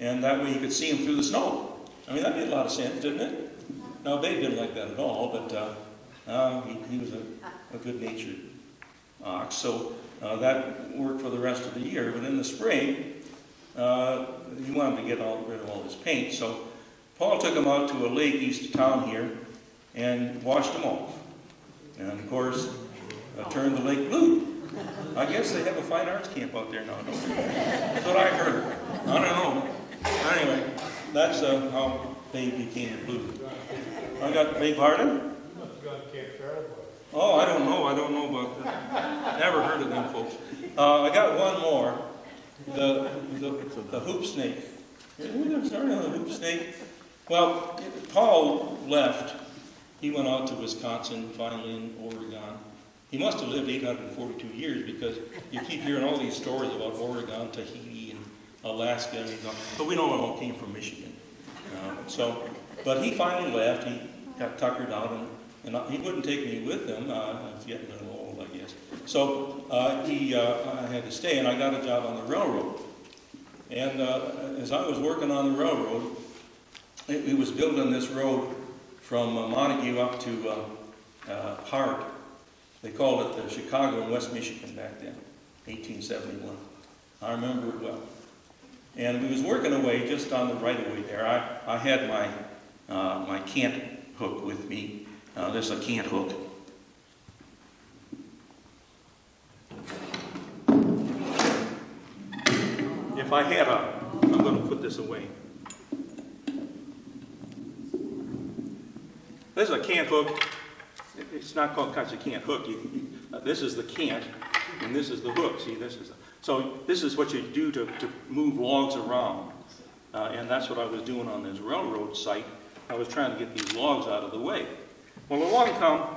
And that way you could see him through the snow. I mean, that made a lot of sense, didn't it? Now, Babe didn't like that at all, but uh, uh, he, he was a, a good-natured ox. So uh, that worked for the rest of the year. But in the spring, uh, he wanted to get all, rid of all his paint. So Paul took him out to a lake east of town here and washed him off. And of course, uh, turned the lake blue. I guess they have a fine arts camp out there now, don't they? That's what I heard. I don't know. Anyway, that's uh, how they became blue. I got, beg pardon? Oh, I don't know. I don't know about that. Never heard of them folks. Uh, I got one more. The, the, the hoop snake. Sorry, the hoop snake. Well, Paul left. He went out to Wisconsin, finally in Oregon. He must have lived 842 years because you keep hearing all these stories about Oregon, Tahiti, and Alaska, and but we know it all came from Michigan. Uh, so, but he finally left. He got tuckered out and and he wouldn't take me with him. Uh, I was getting a little old, I guess. So uh, he, uh, I had to stay, and I got a job on the railroad. And uh, as I was working on the railroad, it, it was building this road from uh, Montague up to uh, Hart. They called it the Chicago and West Michigan back then, 1871. I remember it well. And we was working away just on the right-of-way there. I, I had my, my cant hook with me, uh, there's a cant hook. If I had a, I'm going to put this away. This is a cant hook. It's not called you can't hook. You, uh, this is the cant, and this is the hook. See, this is a, so this is what you do to, to move logs around, uh, and that's what I was doing on this railroad site. I was trying to get these logs out of the way. Well, along come,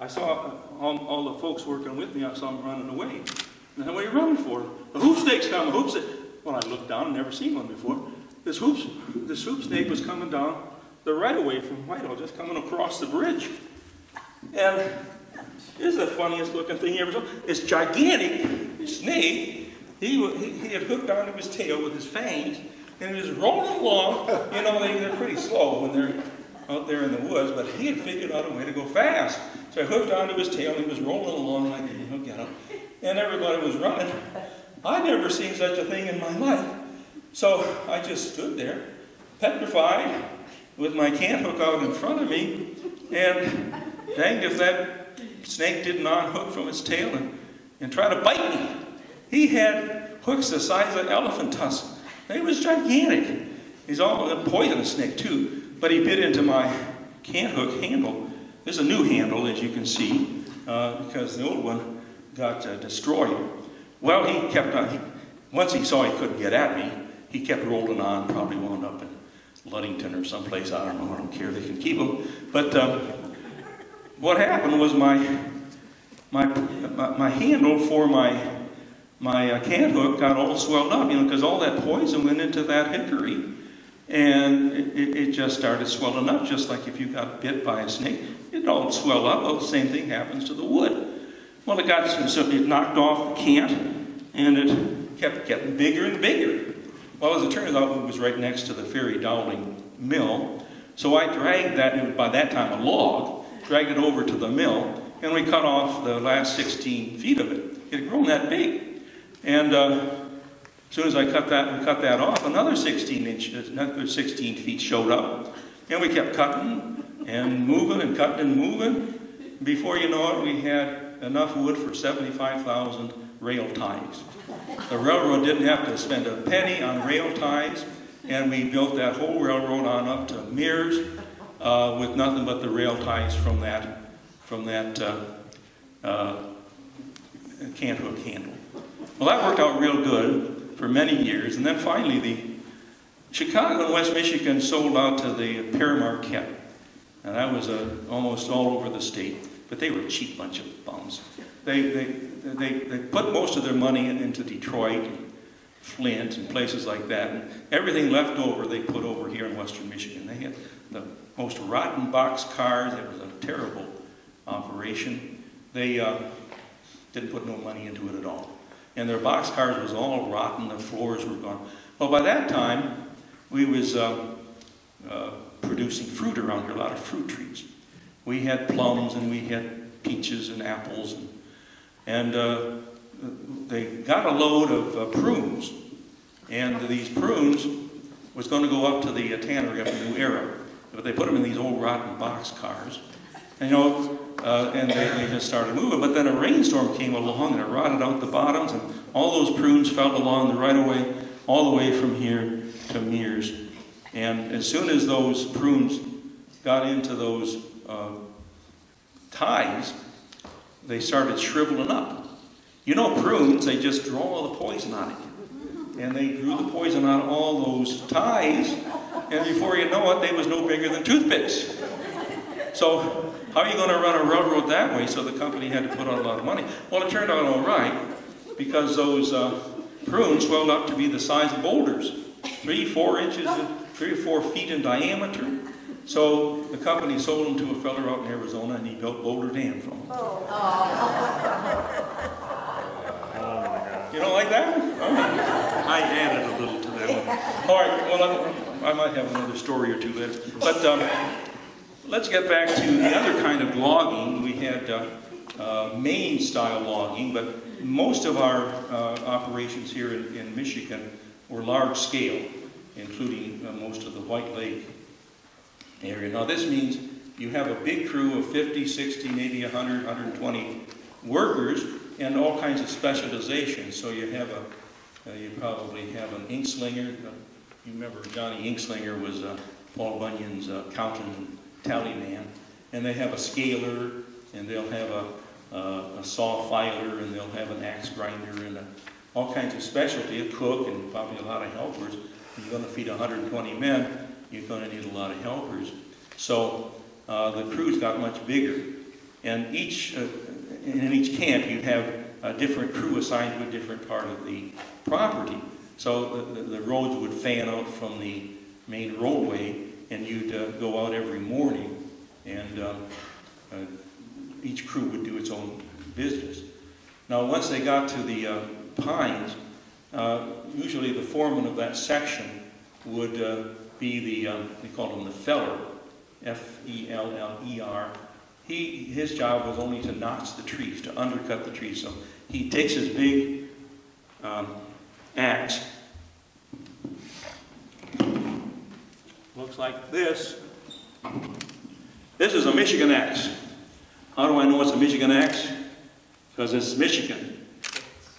I saw all, all, the folks working with me, I saw them running away. And what are you running for? The hoop snake's coming, hoop snake. Well, I looked down, never seen one before. This hoop, this hoop snake was coming down the right away from Whitehall, just coming across the bridge. And this is the funniest looking thing you ever saw. This gigantic snake, he, he, he had hooked onto his tail with his fangs, and he was rolling along. You know, they, they're pretty slow when they're out there in the woods, but he had figured out a way to go fast. So I hooked onto his tail, and he was rolling along like a hook at him, and everybody was running. I'd never seen such a thing in my life. So I just stood there, petrified, with my cant hook out in front of me, and dang if that snake did not hook from its tail and, and try to bite me. He had hooks the size of elephant tusks. They was gigantic. He's all a poisonous snake too but he bit into my cant hook handle. There's a new handle, as you can see, uh, because the old one got uh, destroyed. Well, he kept on. He, once he saw he couldn't get at me, he kept rolling on, probably wound up in Ludington or someplace. I don't know. I don't care. They can keep him. But um, what happened was my, my, my, my handle for my, my uh, cant hook got all swelled up, you know, because all that poison went into that hickory. And it, it, just started swelling up, just like if you got bit by a snake. It all swell up. Well, the same thing happens to the wood. Well, it got so it knocked off the cant, and it kept getting bigger and bigger. Well, as it turns out, it was right next to the Ferry Dowling mill. So I dragged that, and by that time a log, dragged it over to the mill, and we cut off the last 16 feet of it. It had grown that big. And uh, as soon as I cut that and cut that off, another 16 inches, another 16 feet showed up. And we kept cutting and moving and cutting and moving. Before you know it, we had enough wood for 75,000 rail ties. The railroad didn't have to spend a penny on rail ties, and we built that whole railroad on up to Mears uh, with nothing but the rail ties from that, from that uh, uh, a can hook handle. Well, that worked out real good for many years, and then finally the Chicago and West Michigan sold out to the Pere Marquette. and that was uh, almost all over the state, but they were a cheap bunch of bums. They, they, they, they put most of their money into Detroit, and Flint, and places like that, and everything left over they put over here in western Michigan. They had the most rotten box cars. It was a terrible operation. They uh, didn't put no money into it at all. And their box cars was all rotten, the floors were gone. Well, by that time, we was um, uh, producing fruit around here, a lot of fruit trees. We had plums and we had peaches and apples. And, and uh, they got a load of uh, prunes. And these prunes was going to go up to the uh, tannery up in New Era. But they put them in these old rotten box cars. And, you know, uh, and they, they just started moving. But then a rainstorm came along and it rotted out the bottoms, and all those prunes fell along the right of way, all the way from here to Mears. And as soon as those prunes got into those uh, ties, they started shriveling up. You know, prunes, they just draw all the poison on it. And they drew the poison on all those ties, and before you know it, they was no bigger than toothpicks. So how are you going to run a railroad that way? So the company had to put out a lot of money. Well, it turned out all right because those uh, prunes swelled up to be the size of boulders, three, four inches, three or four feet in diameter. So the company sold them to a feller out in Arizona, and he built Boulder Dam from them. You don't like that one? Right. I added a little to that one. All right, well, I, I might have another story or two later. But um, let's get back to the other kind of logging. We had uh, uh, Maine-style logging, but most of our uh, operations here in, in Michigan were large scale, including uh, most of the White Lake area. Now this means you have a big crew of 50, 60, maybe 100, 120 workers and all kinds of specializations. So you have a, uh, you probably have an ink slinger. Uh, you remember Johnny Inkslinger was uh, Paul Bunyan's uh, accountant and tally man. And they have a scaler, and they'll have a, uh, a saw filer, and they'll have an axe grinder, and a, all kinds of specialty, a cook, and probably a lot of helpers. You're going to feed 120 men, you're going to need a lot of helpers. So uh, the crews got much bigger. And each, uh, in each camp, you'd have a different crew assigned to a different part of the property. So the, the, roads would fan out from the main roadway, and you'd uh, go out every morning, and um, uh, each crew would do its own business. Now, once they got to the uh, pines, uh, usually the foreman of that section would be the, um, they called him the feller, F-E-L-L-E-R. He, his job was only to notch the trees, to undercut the trees. So he takes his big um, axe, looks like this. This is a Michigan axe. How do I know it's a Michigan axe? Because it's Michigan.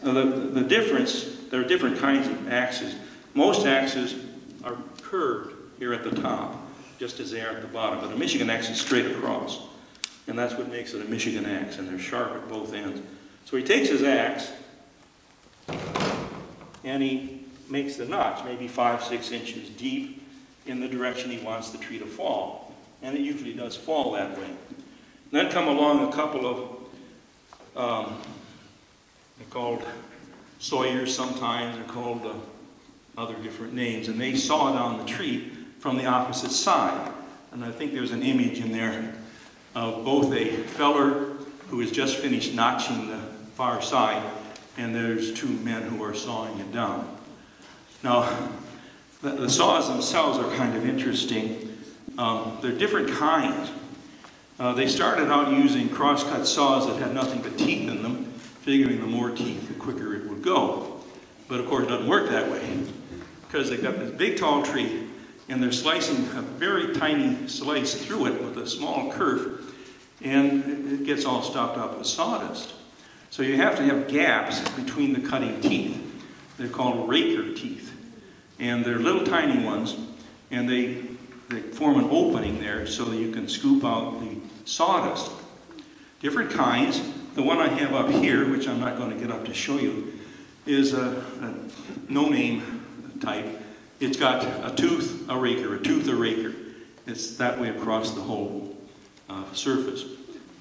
Now, the, the difference, there are different kinds of axes. Most axes are curved here at the top, just as they are at the bottom, but a Michigan axe is straight across. And that's what makes it a Michigan axe, and they're sharp at both ends. So he takes his axe, and he makes the notch, maybe five, six inches deep in the direction he wants the tree to fall. And it usually does fall that way. Then come along a couple of, um, they're called sawyers sometimes, they're called uh, other different names, and they saw down the tree from the opposite side. And I think there's an image in there of both a feller who has just finished notching the far side, and there's two men who are sawing it down. Now, the, the saws themselves are kind of interesting. Um, they're different kinds. Uh, they started out using crosscut saws that had nothing but teeth in them, figuring the more teeth, the quicker it would go. But of course, it doesn't work that way because they've got this big tall tree and they're slicing a very tiny slice through it with a small kerf, and it gets all stopped up with sawdust. So you have to have gaps between the cutting teeth. They're called raker teeth, and they're little tiny ones, and they, they form an opening there so that you can scoop out the sawdust. Different kinds. The one I have up here, which I'm not going to get up to show you, is a, a no-name type. It's got a tooth a raker, a tooth a raker. It's that way across the whole uh, surface.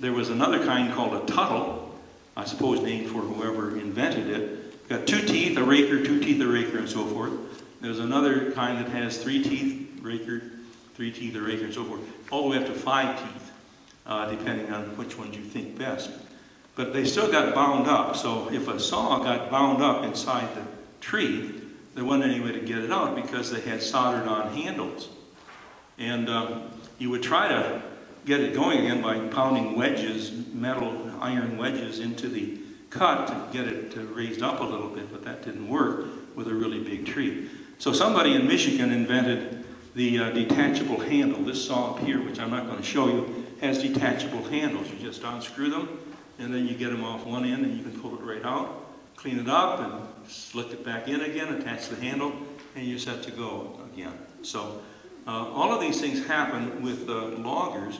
There was another kind called a tuttle, I suppose named for whoever invented it. Got two teeth, a raker, two teeth, a raker, and so forth. There's another kind that has three teeth, raker, three teeth, a raker, and so forth, all the way up to five teeth, uh, depending on which ones you think best. But they still got bound up, so if a saw got bound up inside the tree, there wasn't any way to get it out because they had soldered on handles. And um, you would try to get it going again by pounding wedges, metal iron wedges into the cut to get it raised up a little bit, but that didn't work with a really big tree. So somebody in Michigan invented the uh, detachable handle. This saw up here, which I'm not going to show you, has detachable handles. You just unscrew them, and then you get them off one end, and you can pull it right out, clean it up, and slick it back in again, attach the handle, and you're set to go again. So uh, all of these things happen with uh, loggers.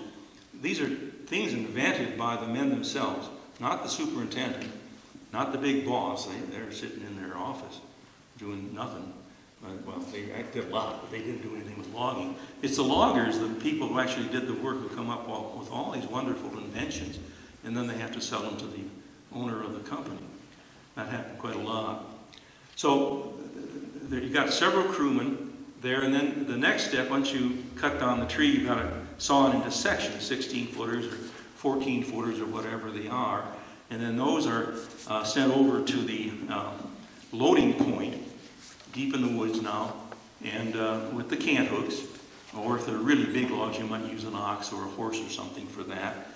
These are things invented by the men themselves, not the superintendent, not the big boss. They, they're sitting in their office doing nothing. Uh, well, they did a lot, but they didn't do anything with logging. It's the loggers, the people who actually did the work, who come up all, with all these wonderful inventions, and then they have to sell them to the owner of the company. That happened quite a lot. So you got several crewmen there, and then the next step, once you cut down the tree, you've got to saw it into sections, 16 footers or 14 footers or whatever they are, and then those are uh, sent over to the um, loading point deep in the woods now, and uh, with the cant hooks, or if they're really big logs, you might use an ox or a horse or something for that.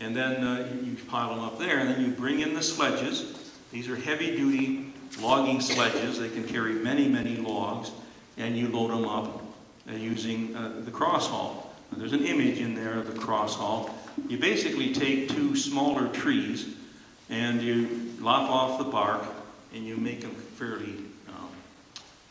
And then uh, you, you pile them up there, and then you bring in the sledges. These are heavy-duty logging sledges. They can carry many, many logs, and you load them up uh, using uh, the cross haul. There's an image in there of the cross haul. You basically take two smaller trees, and you lop off the bark, and you make them fairly um,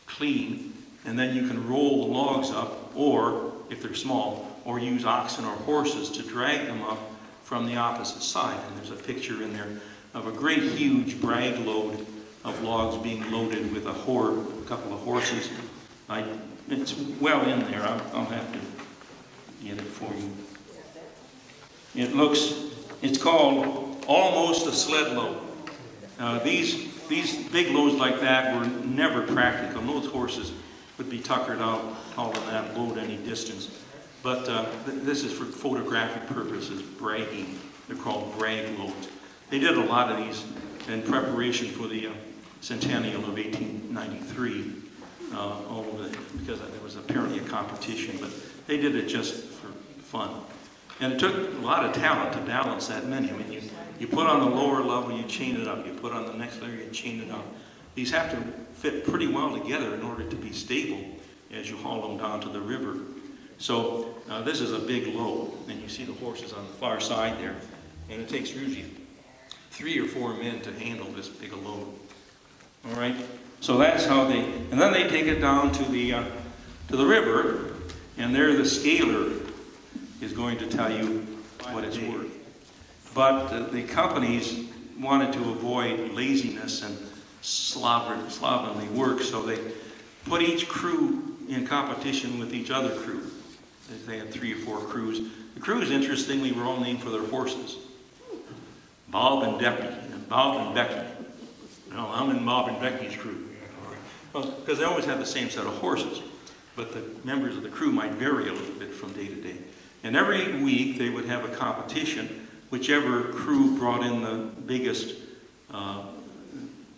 clean, and then you can roll the logs up, or, if they're small, or use oxen or horses to drag them up from the opposite side. And there's a picture in there of a great huge brag load of logs being loaded with a horde, a couple of horses. I, it's well in there. I'll, I'll have to get it for you. It looks, it's called almost a sled load. Uh, these, these big loads like that were never practical. Those horses would be tuckered out hauling that, load any distance. But uh, th this is for photographic purposes, bragging. They're called brag loads. They did a lot of these in preparation for the uh, centennial of 1893, uh, the, because there was apparently a competition, but they did it just for fun. And it took a lot of talent to balance that many. I mean, you, you put on the lower level, you chain it up. You put on the next layer, you chain it up. These have to fit pretty well together in order to be stable as you haul them down to the river. So uh, this is a big load, and you see the horses on the far side there. And it takes usually three or four men to handle this big a load. All right? So that's how they, and then they take it down to the, uh, to the river, and there the scaler is going to tell you what it's worth. But uh, the companies wanted to avoid laziness and slovenly work, so they put each crew in competition with each other crew. They had three or four crews. The crews, interestingly, were all named for their horses. Bob and Becky, and Bob and Becky. No, I'm in Bob and Becky's crew. Well, because they always had the same set of horses, but the members of the crew might vary a little bit from day to day. And every week they would have a competition, whichever crew brought in the biggest uh,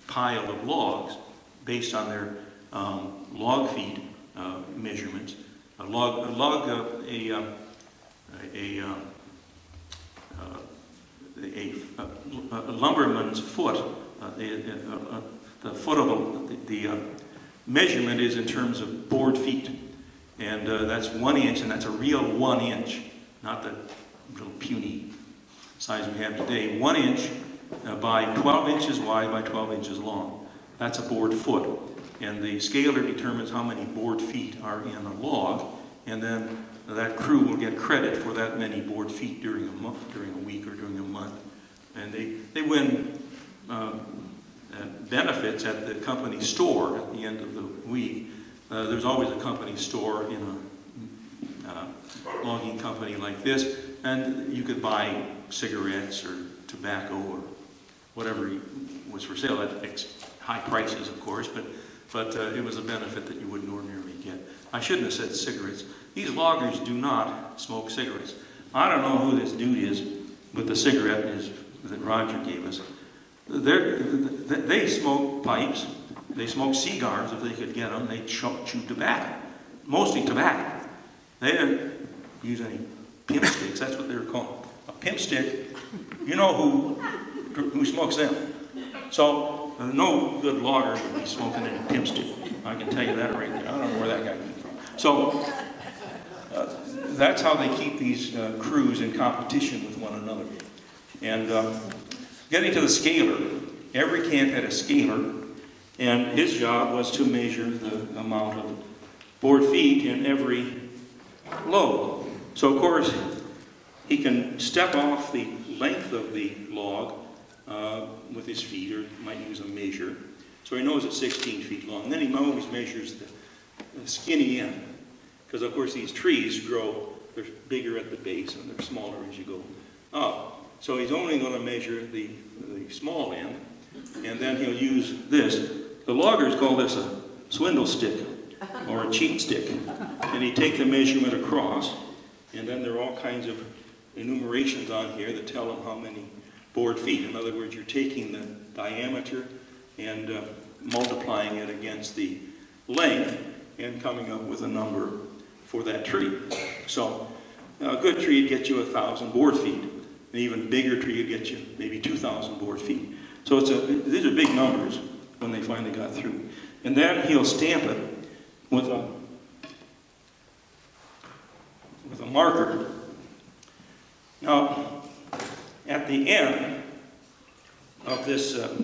pile of logs based on their um, log feet uh, measurements. A log, a, log, uh, a, um, a, um, a, a, a, lumberman's foot, uh, the, uh, the foot of a, the, the measurement is in terms of board feet. And uh, that's one inch, and that's a real one inch, not the little puny size we have today. One inch uh, by 12 inches wide by 12 inches long. That's a board foot. And the scaler determines how many board feet are in a log, and then that crew will get credit for that many board feet during a month, during a week, or during a month And they, they win um, uh, benefits at the company store at the end of the week. Uh, There's always a company store in a uh, logging company like this, and you could buy cigarettes or tobacco or whatever was for sale at high prices, of course, but, but uh, it was a benefit that you wouldn't ordinarily get. I shouldn't have said cigarettes. These loggers do not smoke cigarettes. I don't know who this dude is but the cigarette is, that Roger gave us. They smoke pipes, they smoke cigars if they could get them, they chew, chew tobacco, mostly tobacco. They didn't use any pimp sticks, that's what they were called. A pimp stick, you know who, who smokes them. So, no good logger would be smoking any pimp stick. I can tell you that right there. I don't know where that guy came from. So, uh, that's how they keep these uh, crews in competition with one another. And uh, getting to the scaler, every camp had a scaler, and his job was to measure the amount of board feet in every load. So, of course, he can step off the length of the log uh, with his feet, or might use a measure. So he knows it's 16 feet long. And then he always measures the, the skinny end. Because, of course, these trees grow, they're bigger at the base and they're smaller as you go up. So he's only going to measure the, the small end, and then he'll use this. The loggers call this a swindle stick or a cheat stick. And he take the measurement across, and then there are all kinds of enumerations on here that tell him how many board feet. In other words, you're taking the diameter and uh, multiplying it against the length and coming up with a number for that tree. So a good tree would get you a thousand board feet. An even bigger tree would get you maybe 2,000 board feet. So it's a, these are big numbers when they finally got through. And then he'll stamp it with a, with a marker. Now, at the end of this uh,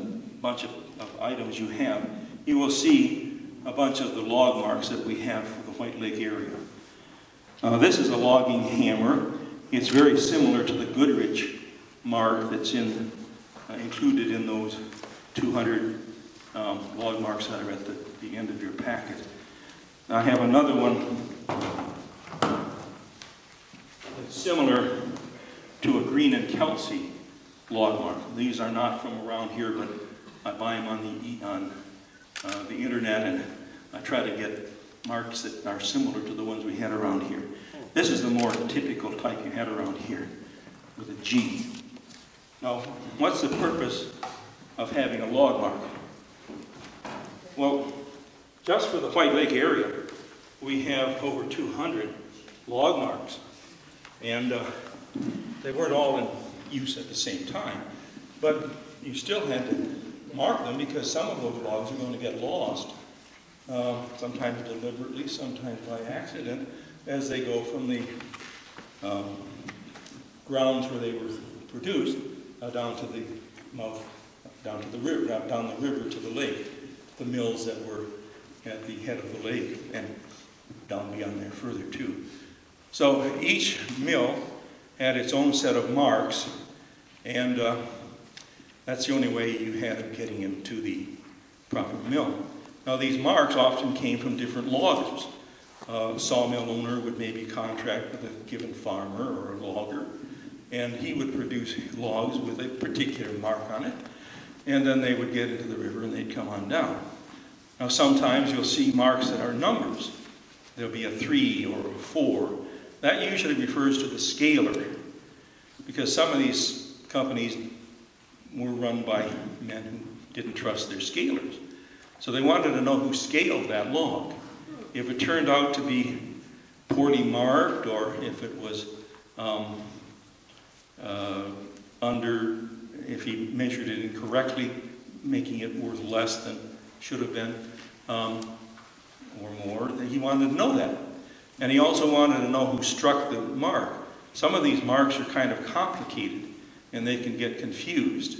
bunch of, of items you have, you will see a bunch of the log marks that we have for the White Lake area. Uh, this is a logging hammer. It's very similar to the Goodrich mark that's in, uh, included in those 200 um, log marks that are at the, the end of your packet. I have another one that's similar to a Green and Kelsey log mark. These are not from around here, but I buy them on the, on, uh, the internet and I try to get marks that are similar to the ones we had around here. This is the more typical type you had around here with a G. Now, what's the purpose of having a log mark? Well, just for the White Lake area, we have over 200 log marks. And uh, they weren't all in use at the same time. But you still had to mark them because some of those logs are going to get lost, uh, sometimes deliberately, sometimes by accident, as they go from the um, grounds where they were produced uh, down to the mouth, down to the river, down, the river to the lake, the mills that were at the head of the lake and down beyond there further too. So each mill had its own set of marks, and uh, that's the only way you had of getting him to the proper mill. Now these marks often came from different loggers. Uh, a sawmill owner would maybe contract with a given farmer or a logger, and he would produce logs with a particular mark on it, and then they would get into the river and they'd come on down. Now sometimes you'll see marks that are numbers. There'll be a three or a four. That usually refers to the scaler, because some of these companies were run by men who didn't trust their scalers. So they wanted to know who scaled that log. If it turned out to be poorly marked or if it was um, uh, under, if he measured it incorrectly, making it worth less than should have been, um, or more, he wanted to know that. And he also wanted to know who struck the mark. Some of these marks are kind of complicated and they can get confused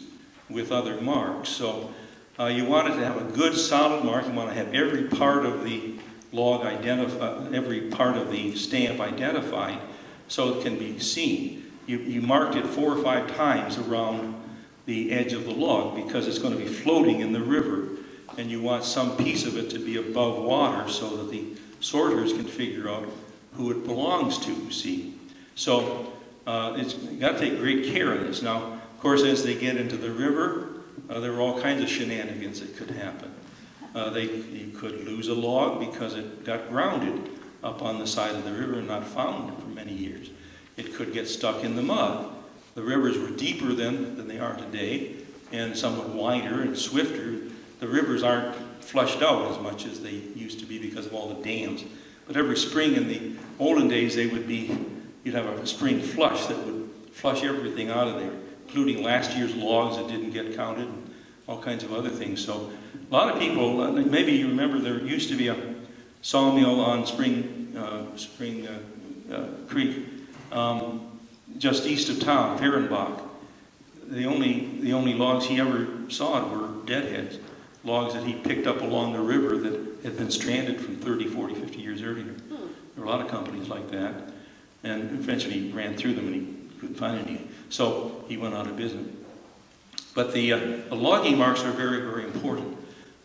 with other marks. So uh, you wanted to have a good solid mark. You want to have every part of the log every part of the stamp identified so it can be seen. You, you marked it four or five times around the edge of the log because it's going to be floating in the river. And you want some piece of it to be above water so that the sorters can figure out who it belongs to, see. So uh, it's got to take great care of this. Now, of course, as they get into the river, uh, there are all kinds of shenanigans that could happen. Uh, they, you could lose a log because it got grounded up on the side of the river and not found for many years. It could get stuck in the mud. The rivers were deeper then than they are today and somewhat wider and swifter. The rivers aren't flushed out as much as they used to be because of all the dams. But every spring in the olden days, they would be, you'd have a spring flush that would flush everything out of there, including last year's logs that didn't get counted and all kinds of other things. So a lot of people, uh, maybe you remember there used to be a sawmill on Spring, uh, Spring uh, uh, Creek, um, just east of town, Fehrenbach. The only, the only logs he ever sawed were deadheads, logs that he picked up along the river that had been stranded from 30, 40, 50 years earlier. There were a lot of companies like that, and eventually he ran through them and he couldn't find any. So he went out of business. But the, uh, the logging marks are very, very important.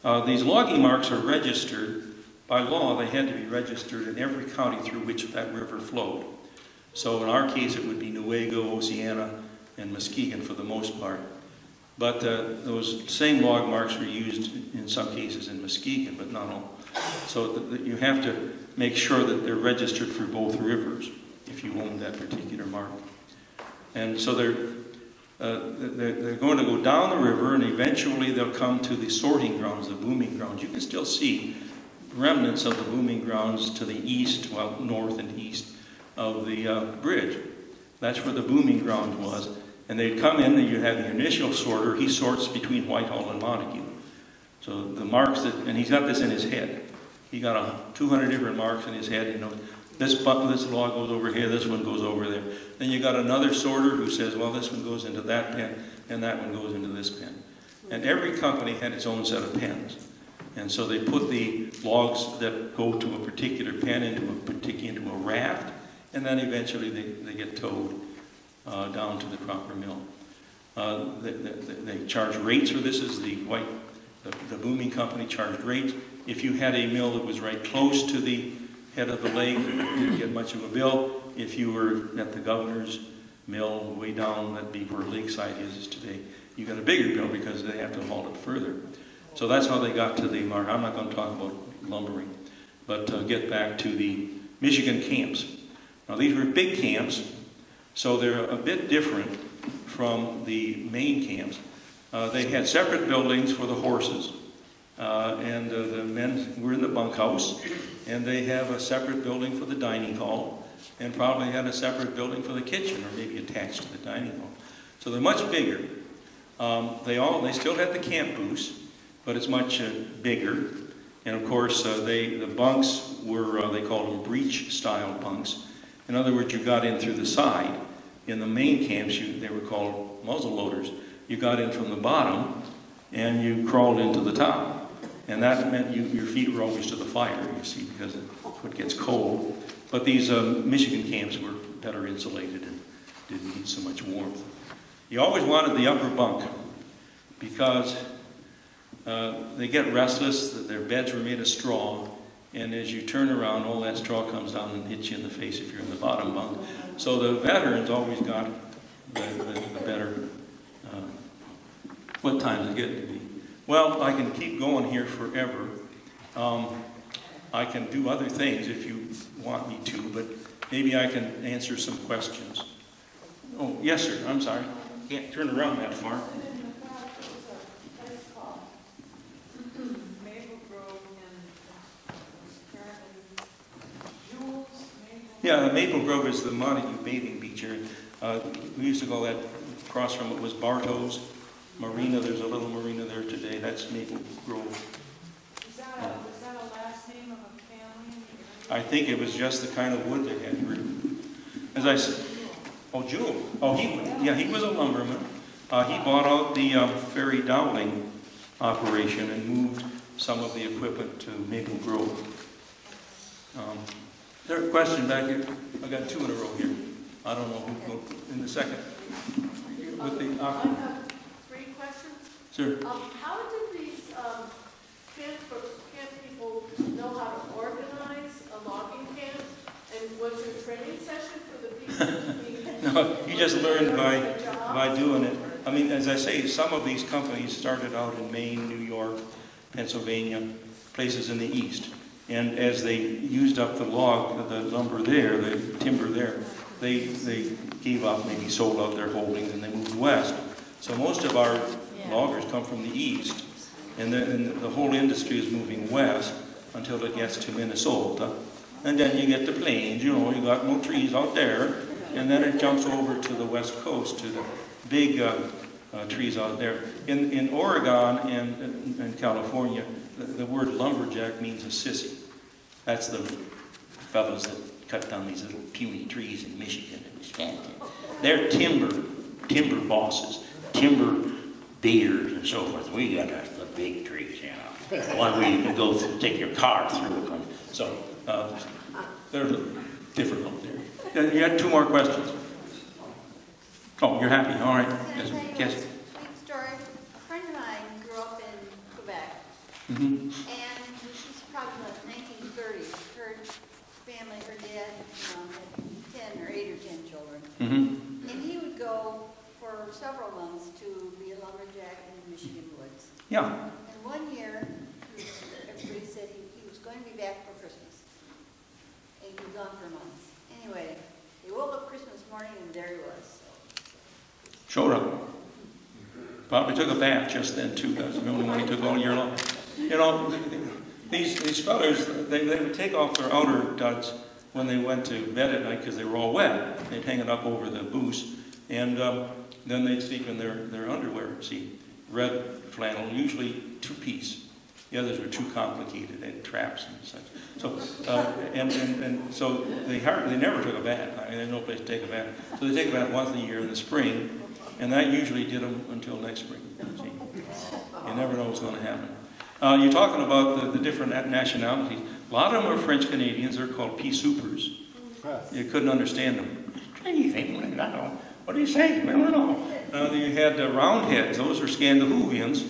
Uh, these logging marks are registered by law. They had to be registered in every county through which that river flowed. So in our case, it would be Newaygo, Oceana, and Muskegon for the most part. But uh, those same log marks were used in some cases in Muskegon, but not all. So you have to make sure that they're registered for both rivers if you own that particular mark. And so they're, uh, they're, going to go down the river and eventually they'll come to the sorting grounds, the booming grounds. You can still see remnants of the booming grounds to the east, well, north and east of the uh, bridge. That's where the booming ground was. And they'd come in, and you have the initial sorter. He sorts between Whitehall and Montague. So the marks that, and he's got this in his head. He got a 200 different marks in his head. Know, this button, this log goes over here, this one goes over there. Then you got another sorter who says, well, this one goes into that pen, and that one goes into this pen. And every company had its own set of pens. And so they put the logs that go to a particular pen into a into a raft, and then eventually they, they get towed uh, down to the proper mill. Uh, they, they, they charge rates for this, is the white, the, the booming company charged rates. If you had a mill that was right close to the head of the lake, didn't get much of a bill. If you were at the governor's mill way down, that'd be where Lakeside is today, you got a bigger bill because they have to haul it further. So that's how they got to the mark. I'm not going to talk about lumbering, but uh, get back to the Michigan camps. Now these were big camps, so they're a bit different from the Maine camps. Uh, they had separate buildings for the horses, uh, and uh, the men were in the bunkhouse, and they have a separate building for the dining hall, and probably had a separate building for the kitchen, or maybe attached to the dining hall. So they're much bigger. Um, they all they still had the camboose, but it's much uh, bigger. And of course, uh, they the bunks were uh, they called them breech style bunks. In other words, you got in through the side. In the Maine camps, you, they were called muzzle loaders. You got in from the bottom, and you crawled into the top. And that meant you, your feet were always to the fire, you see, because it, gets cold. But these uh, Michigan camps were better insulated and didn't need so much warmth. You always wanted the upper bunk because uh, they get restless, their beds were made of straw, and as you turn around, all that straw comes down and hits you in the face if you're in the bottom bunk. So the veterans always got the, the, the better. Uh, what time is it to be? Well, I can keep going here forever. Um, I can do other things if you want me to, but maybe I can answer some questions. Oh, yes, sir. I'm sorry. Can't turn around that far. Yeah, Maple Grove is the Montague bathing beach area. Uh, we used to call that, across from it was Bartow's Marina. There's a little marina there today. That's Maple Grove. Is that a, is that a last name of a family? I think it was just the kind of wood they had. As I said, oh, Jewel. Oh, he, yeah, he was a lumberman. Uh, he bought out the uh, Ferry Dowling operation and moved some of the equipment to Maple Grove. Um, is there a question back here? I got two in a row here. I don't know who, who- in the second. With the, uh, Sir? Um, how did these, um, camp, camp people know how to organize a logging camp? And was there a training session for the people? No, you just learned by, by doing it. I mean, as I say, some of these companies started out in Maine, New York, Pennsylvania, places in the east. And as they used up the log, the lumber there, the timber there, they, they gave up, maybe sold out their holdings and they moved west. So most of our loggers come from the east. And then and the whole industry is moving west until it gets to Minnesota. And then you get the plains, you know, you got no trees out there. And then it jumps over to the west coast, to the big uh, uh, trees out there. In, in Oregon and, and California, the, the word lumberjack means a sissy. That's the fellows that cut down these little puny trees in Michigan and Wisconsin. They're timber, timber bosses, timber beaters and so forth. We got the, the big trees, you know, the one where you can go through, take your car through them. So uh, they're a different out there. You had two more questions. Oh, you're happy, all right. Yes, yes. Story. A friend of mine grew up in Quebec, Mhm. and she's probably about nineteen thirties. Her family, her dad, um, had ten or eight or ten children. Mhm. And he would go for several months to be a lumberjack in the Michigan woods. Yeah. And one year, everybody said he, he was going to be back for Christmas. And he was gone for months. Anyway, they woke up Christmas morning and there he was. Showed up. Probably took a bath just then too. That's the only one he took all year long. You know, these, these fellas, they, they would take off their outer duds when they went to bed at night because they were all wet. They'd hang it up over the booth. And um, then they'd sleep in their, their underwear. See, red flannel, usually two-piece. The others were too complicated, they had traps and such. So, uh, and, and, and so they hardly, they never took a bath. I mean, there's no place to take a bath. So they take a bath once a year in the spring, and that usually did them until next spring. See? You never know what's going to happen. Uh, you're talking about the, the different nationalities. A lot of them are French Canadians. They're called pea soupers. You couldn't understand them. What do you say? I don't know. Uh, you had uh, roundheads. Those are Scandinavians.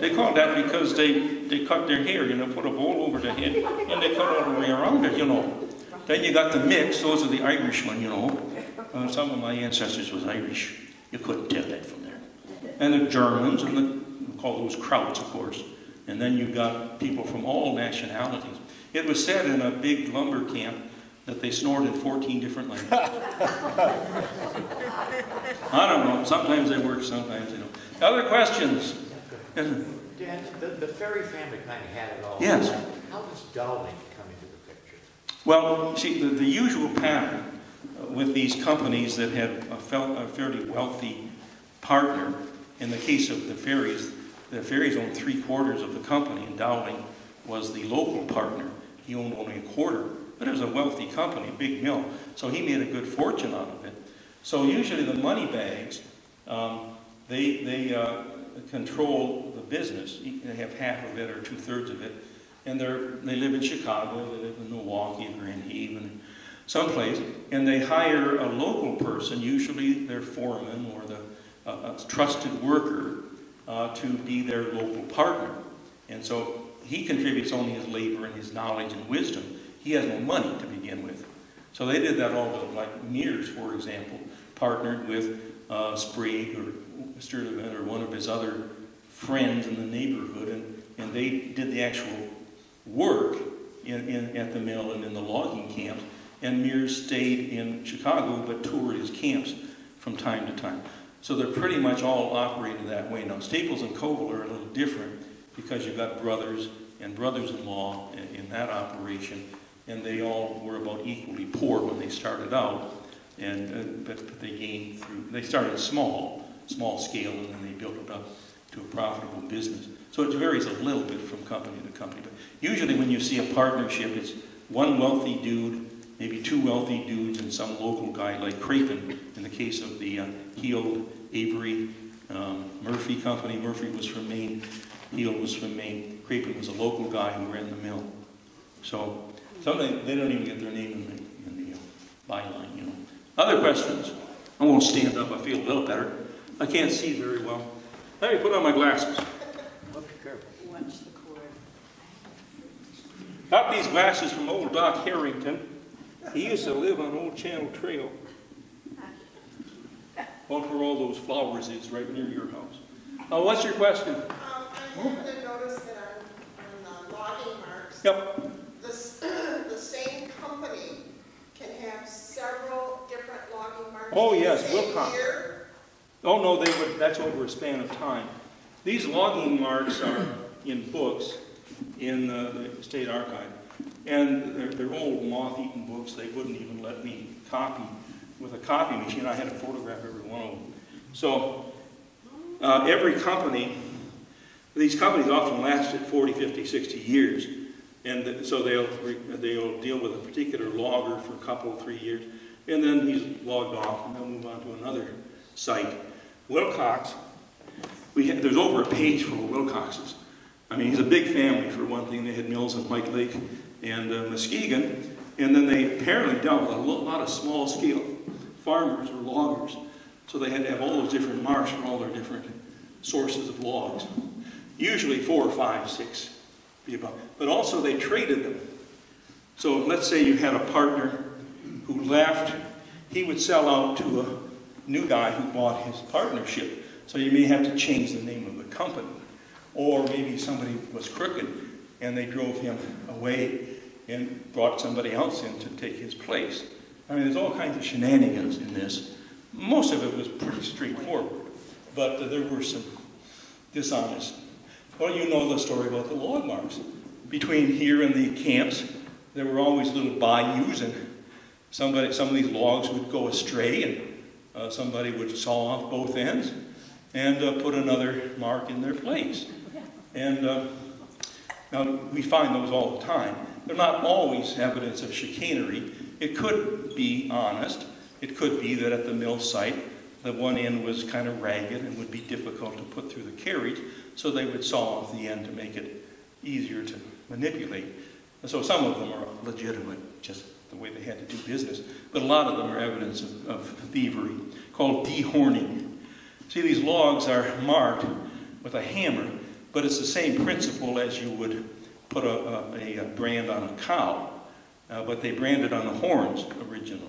They called that because they, they cut their hair, you know, put a bowl over their head, and they cut all the way around it, you know. Then you got the mix. Those are the Irishmen, you know. Uh, some of my ancestors was Irish. You couldn't tell that from there. And the Germans, and the, we call those Krauts, of course. And then you got people from all nationalities. It was said in a big lumber camp that they snored in 14 different languages. I don't know. Sometimes they work, sometimes they don't. Other questions? Dan, the, the Ferry family kind of had it all. Yes. How does Dowling come into the picture? Well, see, the, the usual pattern uh, with these companies that have a, fel- a fairly wealthy partner, in the case of the Ferrys, the Ferrys owned three quarters of the company, and Dowling was the local partner. He owned only a quarter, but it was a wealthy company, big mill, so he made a good fortune out of it. So usually the money bags, um, they, they uh, control the business. They have half of it or two-thirds of it. And they're, they live in Chicago, they live in Milwaukee, or in Haven, someplace. And they hire a local person, usually their foreman or the uh, a trusted worker, uh, to be their local partner. And so he contributes only his labor and his knowledge and wisdom. He has no money to begin with. So they did that all, the- like Mears, for example, partnered with uh, Sprague or Sturtevant or one of his other friends in the neighborhood, and, and they did the actual work in, in, at the mill and in the logging camps. And Mears stayed in Chicago but toured his camps from time to time. So they're pretty much all operated that way. Now, Staples and Covell are a little different because you've got brothers and brothers-in-law in, in that operation, and they all were about equally poor when they started out, and uh, but, they gained through. They started small, small scale, and then they built it up to a profitable business. So it varies a little bit from company to company, but usually when you see a partnership, it's one wealthy dude, maybe two wealthy dudes, and some local guy like Crapin. In the case of the uh, Heald, Avery, um, Murphy Company, Murphy was from Maine, Heald was from Maine, Crapin was a local guy who ran the mill. So Sometimes they don't even get their name in the, in the uh, byline, you know. Other questions? I won't stand up. I feel a little better. I can't see very well. Let me put on my glasses. Watch the cord. Got these glasses from old Doc Harrington. He used to live on Old Channel Trail. Wonder where all those flowers is, right near your house. Uh, what's your question? Um, I to notice that on the uh, logging marks, yep the, the same company can have several different logging marks. Oh, yes, Wilcox. year. Oh, no, they would, that's over a span of time. These logging marks are in books in uh, the state archive. And they're, they're old moth-eaten books. They wouldn't even let me copy with a copy machine. I had to photograph every one of them. So uh, every company, these companies often lasted 40, 50, 60 years. And so they'll, they'll deal with a particular logger for a couple, three years. And then he's logged off and they'll move on to another site. Wilcox, we had, there's over a page full of Wilcoxes. I mean, he's a big family for one thing. They had mills in White Lake and uh, Muskegon. And then they apparently dealt with a lot of small scale farmers or loggers. So they had to have all those different marks for all their different sources of logs. Usually four five, six, about. But also they traded them. So let's say you had a partner who left, he would sell out to a new guy who bought his partnership. So you may have to change the name of the company. Or maybe somebody was crooked and they drove him away and brought somebody else in to take his place. I mean, there's all kinds of shenanigans in this. Most of it was pretty straightforward, but there were some dishonest. Well, you know the story about the log marks. Between here and the camps, there were always little bayous, and somebody, some of these logs would go astray, and uh, somebody would saw off both ends and uh, put another mark in their place. And uh, now we find those all the time. They're not always evidence of chicanery. It could be honest. It could be that at the mill site, the one end was kind of ragged and would be difficult to put through the carriage, so they would saw off the end to make it easier to manipulate. And so some of them are legitimate, just the way they had to do business, but a lot of them are evidence of, of thievery, called dehorning. See, these logs are marked with a hammer, but it's the same principle as you would put a, a, a brand on a cow, uh, but they branded on the horns originally.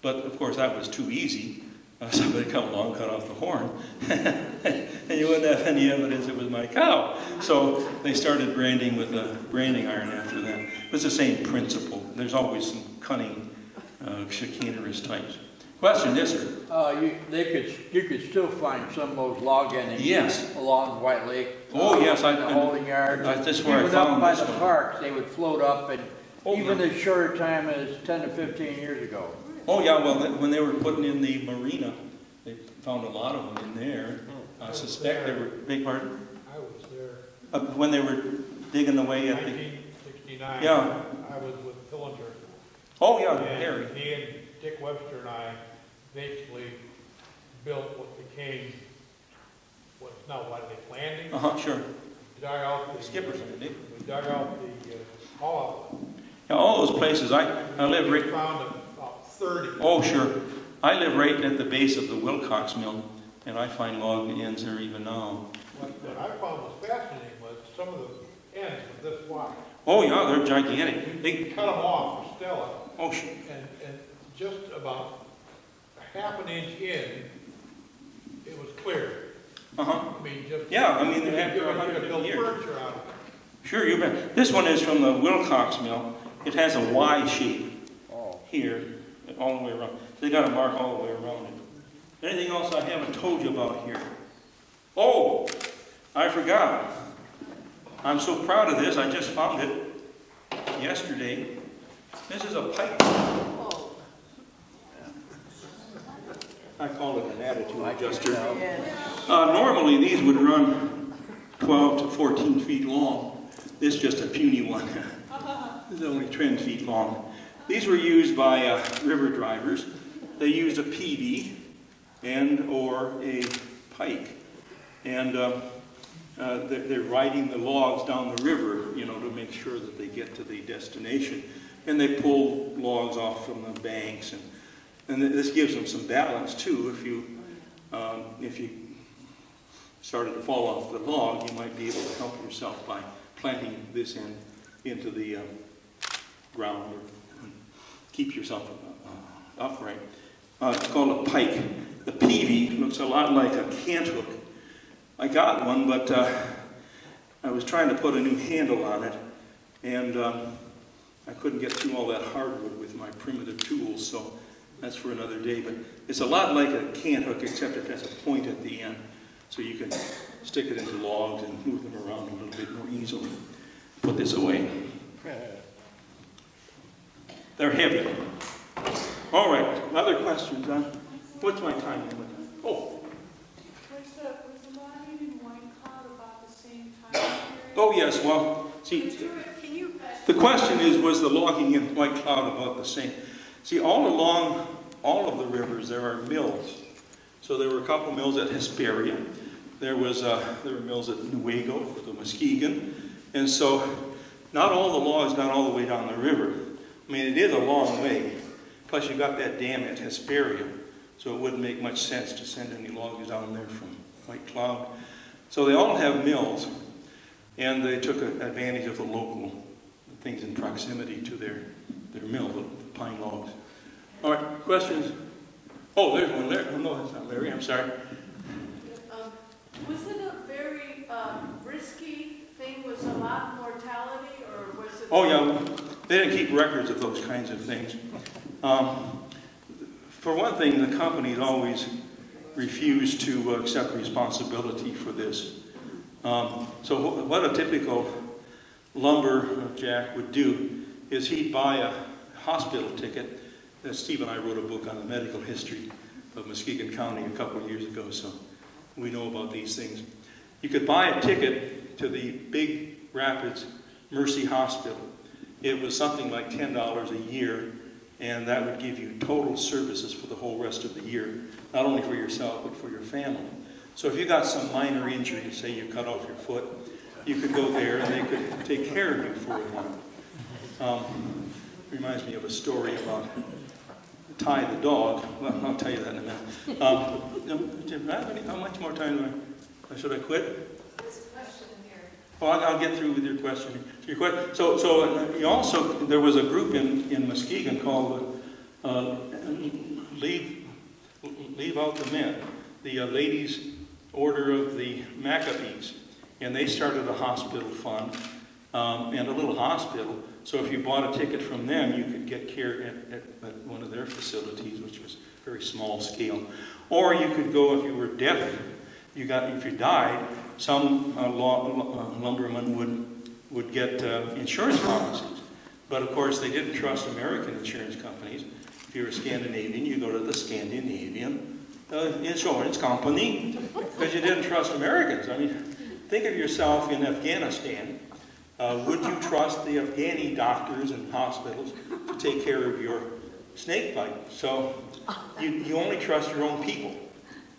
But of course, that was too easy. Uh, somebody come along, cut off the horn, and you wouldn't have any evidence it was my cow. So they started branding with a branding iron after that. It's the same principle. There's always some cunning, uh, chicanerous types. Question, yes, sir? Uh, you, they could, you could still find some of those log endings. Yes. Along White Lake. Oh, yes, I- In the holding yards. I- that's where I Even up by the one. parks, they would float up and Oh, even yeah. as short a time as ten to fifteen years ago. Oh, yeah, well, when they were putting in the marina, they found a lot of them in there. Oh, I, I suspect there. they were, big pardon? I was there. Uh, when they were digging away at the... 1969. Yeah. I was with Pillinger. Oh, yeah, and Harry. he and Dick Webster and I basically built what became what's now they Landing. Uh-huh, sure. We dug out the... Skipper's uh, Landing. We dug out the uh, all. Yeah, all those places. I, I live... We found 6.30. Oh, sure. I live right at the base of the Wilcox Mill, and I find log ends there even now. What, I found was fascinating was some of the ends of this wire. Oh, yeah, they're gigantic. They cut them off for Stella. Oh, sure. And, and just about half an inch in, it was clear. Uh-huh. I mean, just yeah, I mean, they have to build years. furniture out of it. Sure, you bet. This one is from the Wilcox Mill. It has a Y shape oh. here all the way around. They got a mark all the way around it. Anything else I haven't told you about here? Oh, I forgot. I'm so proud of this, I just found it yesterday. This is a pipe. I call it an attitude adjuster. Uh, normally, these would run 12 to 14 feet long. This is just a puny one. This is only 10 feet long. These were used by uh, river drivers. They used a peavey and or a pike. And uh, uh, they're, riding the logs down the river, you know, to make sure that they get to the destination. And they pull logs off from the banks. And, and th- this gives them some balance, too. If you, um, if you started to fall off the log, you might be able to help yourself by planting this end into the, um, ground keep yourself uh, upright. Uh, It's called a pike. The peavey looks a lot like a cant hook. I got one, but uh, I was trying to put a new handle on it, and um, I couldn't get through all that hardwood with my primitive tools, so that's for another day. But it's a lot like a cant hook, except it has a point at the end, so you can stick it into logs and move them around a little bit more easily. Put this away. They're heavy. All right, other questions? Huh? What's my time limit? Oh, oh yes, well, see, The question is, was the logging in White Cloud about the same? See, all along all of the rivers, there are mills. So there were a couple mills at Hesperia. There was, uh, there were mills at Newaygo, the Muskegon. And so not all the logs got all the way down the river. I mean, it is a long way. Plus you've got that dam at Hesperia. So it wouldn't make much sense to send any logs down there from White Cloud. So they all have mills. And they took advantage of the local things in proximity to their, their mill, the pine logs. All right, questions? Oh, there's one there. Oh, no, that's not Larry. I'm sorry. Um, Was it a very um, risky thing, was a lot of mortality, or was it? Oh, yeah. They didn't keep records of those kinds of things. Um, for one thing, the companies always refused to accept responsibility for this. Um, so what a typical lumber jack would do is he'd buy a hospital ticket. Uh, Steve and I wrote a book on the medical history of Muskegon County a couple of years ago, so we know about these things. You could buy a ticket to the Big Rapids Mercy Hospital. It was something like $10 a year, and that would give you total services for the whole rest of the year, not only for yourself, but for your family. So if you got some minor injury, say you cut off your foot, you could go there and they could take care of you for a while. Um, reminds me of a story about Ty the dog. Well, I'll tell you that in a minute. Um, do I have any- how much more time do I, should I quit? There's a question in I'll, get through with your question. Your que- so, so uh, you also, there was a group in, in Muskegon called uh, Leave, Leave Out the Men, the uh, Ladies Order of the Maccabees. And they started a hospital fund um, and a little hospital. So if you bought a ticket from them, you could get care at, at, at one of their facilities, which was very small scale. Or you could go if you were deaf. You got if you died, some uh, law, uh, lumberman would would get uh, insurance policies. But of course, they didn't trust American insurance companies. If you're a Scandinavian, you go to the Scandinavian uh, insurance company because you didn't trust Americans. I mean, think of yourself in Afghanistan. Uh, would you trust the Afghani doctors and hospitals to take care of your snake bite? So you, you only trust your own people.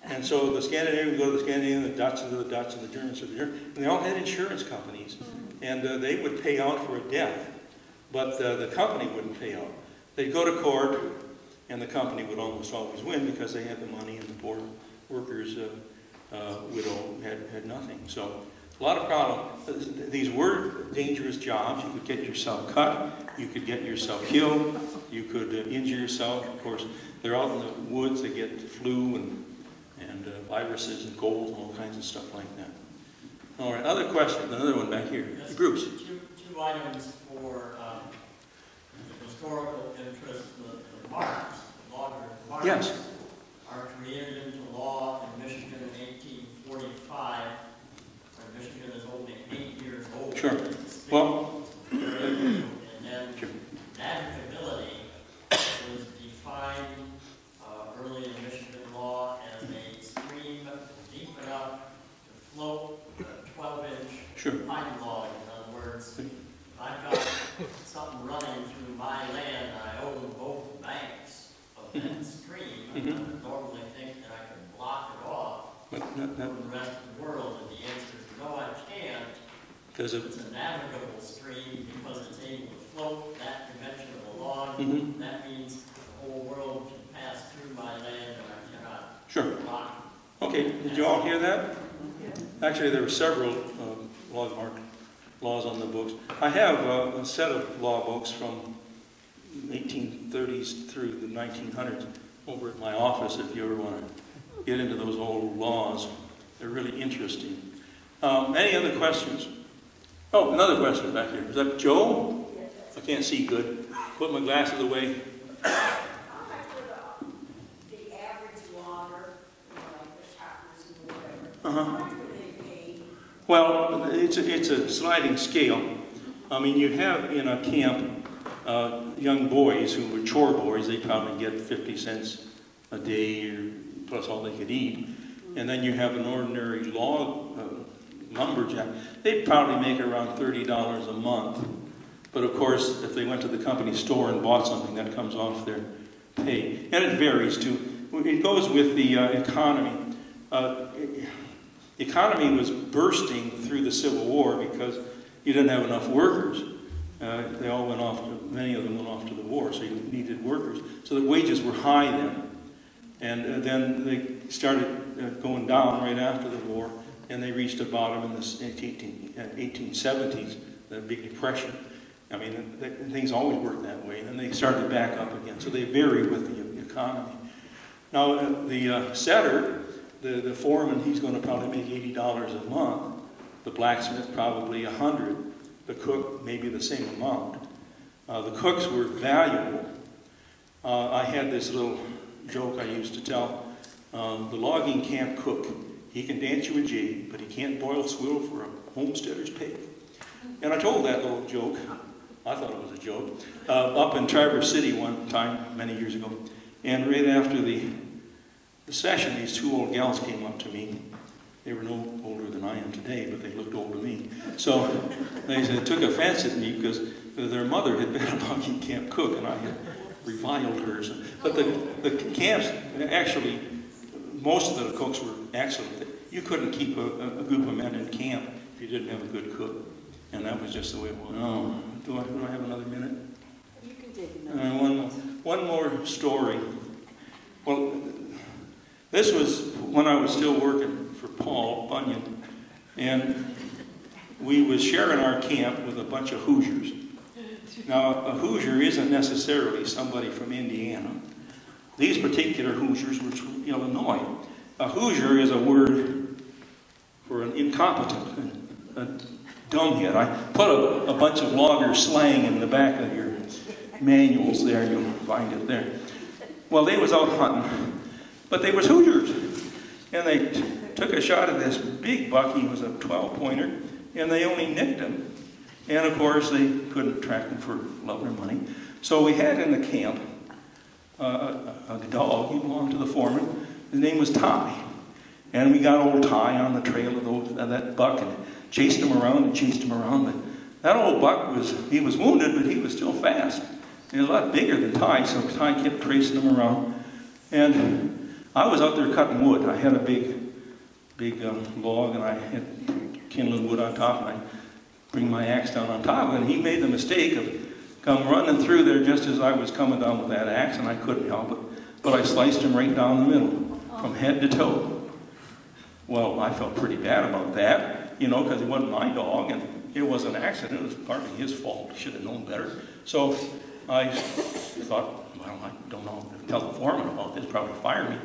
And so the Scandinavians go to the Scandinavian, the Dutch to the Dutch, and the Germans to the Germans. And they all had insurance companies. And uh, they would pay out for a death, but uh, the company wouldn't pay out. They'd go to court, and the company would almost always win because they had the money, and the poor workers' uh, uh, widow had, had nothing. So a lot of problems. These were dangerous jobs. You could get yourself cut. You could get yourself killed. You could uh, injure yourself. Of course, they're out in the woods. They get flu and, and uh, viruses and gold and all kinds of stuff like that. All right, other questions? Another one back here. Yes, Bruce. Two, two items for um, historical interest. The, the marks, the logger marks, Yes. are created into law in Michigan in 1845. When Michigan is only eight years old. Sure. Well, And then Sure. navigability was defined uh, early in Michigan law as a stream deep enough to float a 12-inch Sure. pine log. In other words, I've got something running through my land, and I own both banks of that stream, I Mhm. would normally think that I could block it off but not, not, from the rest of the world, and the answer is no, I can't. because It's of, a navigable stream because it's able to float that dimension of the log. Mhm. That means the whole world can pass through my land and I cannot sure. block Okay, did you all hear that? Actually, there were several um, log mark laws on the books. I have uh, a set of law books from 1830s through the 1900s over at my office if you ever want to get into those old laws. They're really interesting. Um, any other questions? Oh, another question back here. Is that Joe? I can't see good. Put my glasses away. The average logger, you know, like the choppers and whatever, Uh-huh. how much do they pay? Well, it's a, it's a sliding scale. I mean, you have in a camp uh, young boys who were chore boys, they probably get 50 cents a day plus all they could eat. And then you have an ordinary log uh, lumberjack, they'd probably make around $30 a month. But of course, if they went to the company store and bought something, that comes off their pay. And it varies too. It goes with the uh, economy. Uh, the economy was bursting through the Civil War because you didn't have enough workers. Uh, they all went off, to, many of them went off to the war, so you needed workers. So the wages were high then. And uh, then they started uh, going down right after the war, and they reached a bottom in the 18, uh, 1870s, the Big Depression. I mean, the, things always work that way. And they started back up again. So they vary with the economy. Now, uh, the uh, setter, the, the foreman, he's going to probably make $80 a month. The blacksmith, probably 100 The cook, maybe the same amount. Uh, the cooks were valuable. Uh, I had this little joke I used to tell. Um, the logging camp cook, he can dance you a jig, but he can't boil swill for a homesteader's pay. And I told that little joke, I thought it was a joke, uh, up in Traverse City one time, many years ago. And right after the, the session, these two old gals came up to me. They were no older than I am today, but they looked old to me. So they said, took offense at me because their mother had been a logging camp cook, and I had reviled her. So, but the, the camps, actually, most of the cooks were excellent. You couldn't keep a, a group of men in camp if you didn't have a good cook. And that was just the way it was. Oh, do I, do I have another minute? You can take Uh, one, one more story. Well, this was when I was still working for Paul Bunyan, and we was sharing our camp with a bunch of Hoosiers. Now, a Hoosier isn't necessarily somebody from Indiana. These particular Hoosiers were from Illinois. A Hoosier is a word for an incompetent, a dumbhead. I put a, a bunch of logger slang in the back of your manuals there. You'll find it there. Well, they was out hunting, but they was Hoosiers. And they took a shot at this big buck. He was a 12-pointer, and they only nicked him. And of course, they couldn't track him for love or money. So we had in the camp uh, a, dog. He belonged to the foreman. His name was Ty. And we got old Ty on the trail of, of that buck and chased him around and chased him around. But that old buck was, he was wounded, but he was still fast. He was a lot bigger than Ty, so Ty kept tracing him around. And I was out there cutting wood. I had a big, big um, log, and I had kindling wood on top, and I bring my axe down on top. And he made the mistake of come running through there just as I was coming down with that axe, and I couldn't help it. But I sliced him right down the middle, from head to toe. Well, I felt pretty bad about that, you know, because it wasn't my dog, and it was an accident. It was partly his fault. He should have known better. So I thought, well, I don't know, tell the foreman about this, probably fire me.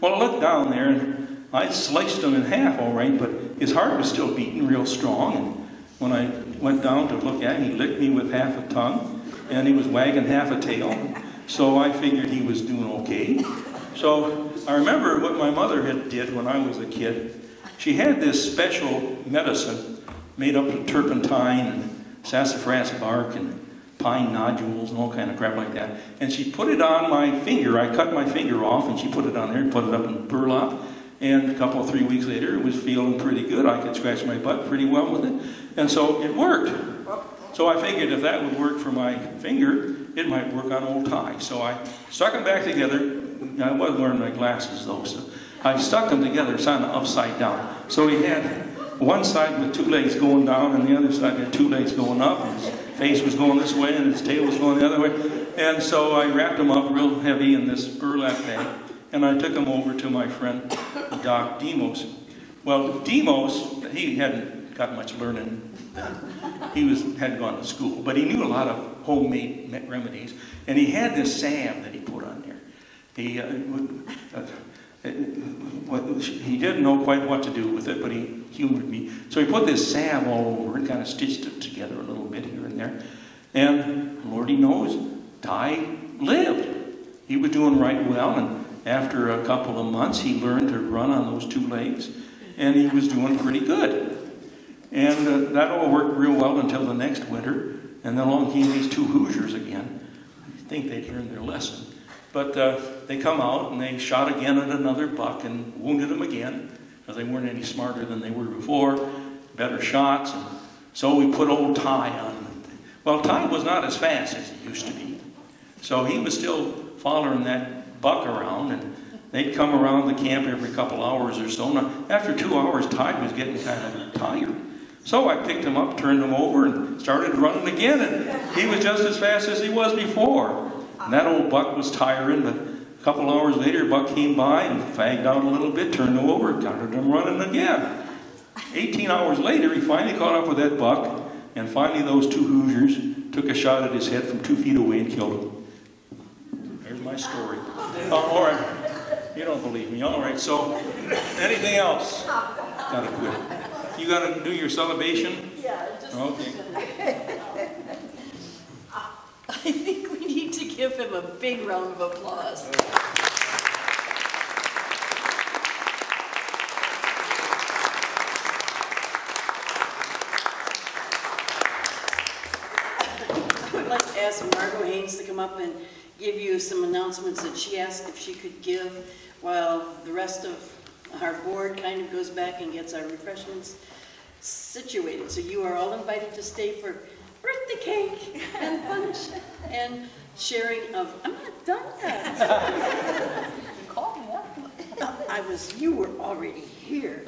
Well, I looked down there, and I sliced him in half, all right, but his heart was still beating real strong. And when I went down to look at him, he licked me with half a tongue, and he was wagging half a tail. So I figured he was doing okay. So I remember what my mother had did when I was a kid. She had this special medicine made up of turpentine and sassafras bark and pine nodules and all kind of crap like that. And she put it on my finger. I cut my finger off and she put it on there and put it up in burlap. And a couple of three weeks later, it was feeling pretty good. I could scratch my butt pretty well with it. And so it worked. So I figured if that would work for my finger, it might work on old Ty. So I stuck them back together. I wasn't wearing my glasses though, so I stuck them together, kind of upside down. So he had one side with two legs going down, and the other side had two legs going up. And face was going this way, and his tail was going the other way. And so I wrapped him up real heavy in this burlap bag, and I took him over to my friend Doc Demos. Well, Demos, he hadn't got much learning. He was, hadn't gone to school, but he knew a lot of homemade remedies. And he had this salve that he put on there. He, uh, uh, what- he didn't know quite what to do with it, but he humored me. So he put this salve all over and kind of stitched it together a little bit here and there. And Lordy knows, Ty lived. He was doing right well, and after a couple of months, he learned to run on those two legs, and he was doing pretty good. And uh, that all worked real well until the next winter, and then along came these two Hoosiers again. I think they'd learned their lesson. But uh, they come out and they shot again at another buck and wounded him again, because they weren't any smarter than they were before, better shots. And so we put old Ty on. Well, Ty was not as fast as he used to be. So he was still following that buck around, and they'd come around the camp every couple hours or so. Now, after two hours, Ty was getting kind of tired. So I picked him up, turned him over, and started running again, and he was just as fast as he was before. And that old buck was tiring, but a couple hours later, Buck came by and fagged out a little bit, turned him over, counted him running again. 18 hours later, he finally caught up with that buck, and finally those two Hoosiers took a shot at his head from two feet away and killed him. There's my story. Oh, all right. You don't believe me. All right, so anything else? Gotta quit. You gotta do your celebration? Yeah, just. Okay. I think we need to give him a big round of applause. I would like to ask Margot Haynes to come up and give you some announcements that she asked if she could give while the rest of our board kind of goes back and gets our refreshments situated. So you are all invited to stay for birthday cake and punch and sharing of, I'm not done yet. You called me up. Uh, I was, you were already here.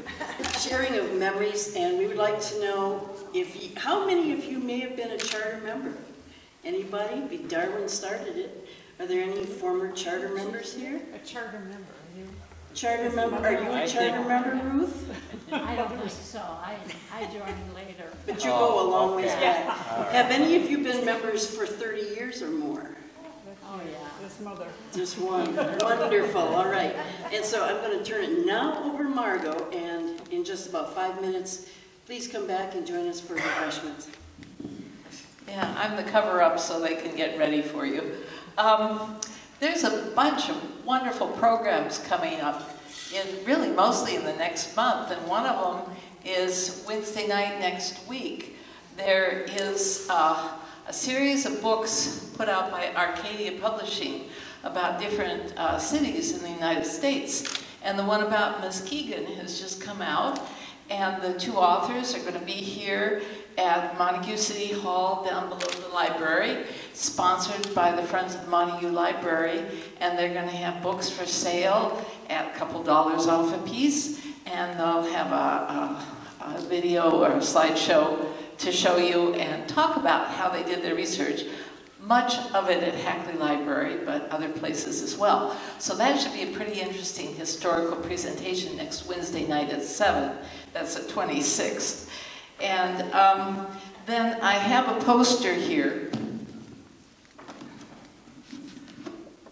Sharing of memories, and we would like to know if, you- how many of you may have been a charter member? Anybody? Be- Darwin started it. Are there any former charter members here? A charter member, are you? Charter member, are you a charter member, Ruth? I don't think so, I, I joined later. But you go a long ways okay. back. Have any of you been members for 30 years or more? Oh, yeah. This mother. Just one. Wonderful, all right. And so I'm going to turn it now over to Margot, and in just about five minutes, please come back and join us for refreshments. Yeah, I'm the cover-up so they can get ready for you. Um, there's a bunch of wonderful programs coming up, in really mostly in the next month, and one of them is Wednesday night next week. There is uh, a series of books put out by Arcadia Publishing about different uh, cities in the United States. And the one about Muskegon has just come out, and the two authors are going to be here at Montague City Hall down below the library, sponsored by the Friends of the Montague Library, and they're going to have books for sale at a couple dollars off a piece, and they'll have a, a, a video or a slideshow to show you and talk about how they did their research. Much of it at Hackley Library, but other places as well. So that should be a pretty interesting historical presentation next Wednesday night at 7. That's the 26th. And um, then I have a poster here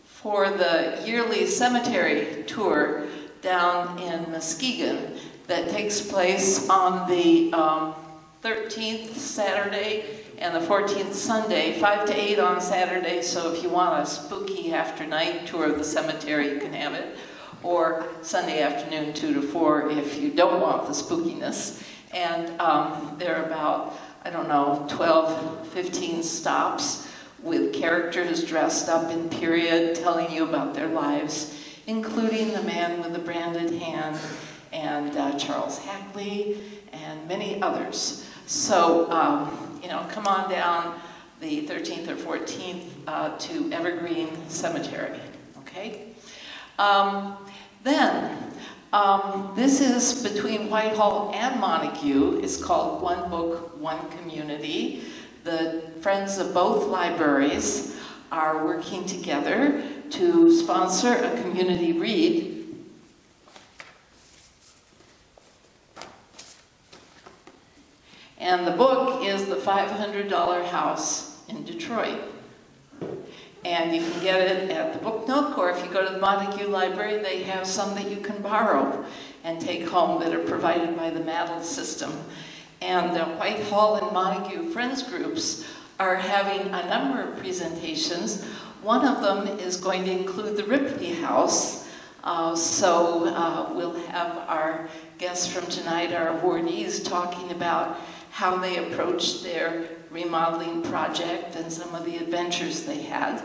for the yearly cemetery tour down in Muskegon that takes place on the um, 13th Saturday and the 14th Sunday, 5 to 8 on Saturday, so if you want a spooky after night tour of the cemetery, you can have it. Or Sunday afternoon, 2 to 4, if you don't want the spookiness. And um, there are about, I don't know, 12, 15 stops with characters dressed up in period telling you about their lives, including the man with the branded hand and uh, Charles Hackley and many others. So, um, you know, come on down the 13th or 14th uh, to Evergreen Cemetery, okay? Um, then, um, this is between Whitehall and Montague. It's called One Book, One Community. The friends of both libraries are working together to sponsor a community read And the book is The $500 house in Detroit. And you can get it at the Book Nook, or if you go to the Montague Library, they have some that you can borrow and take home that are provided by the Maddle system. And the Whitehall and Montague Friends groups are having a number of presentations. One of them is going to include the Ripley House. Uh, so uh, we'll have our guests from tonight, our awardees, talking about how they approached their remodeling project and some of the adventures they had.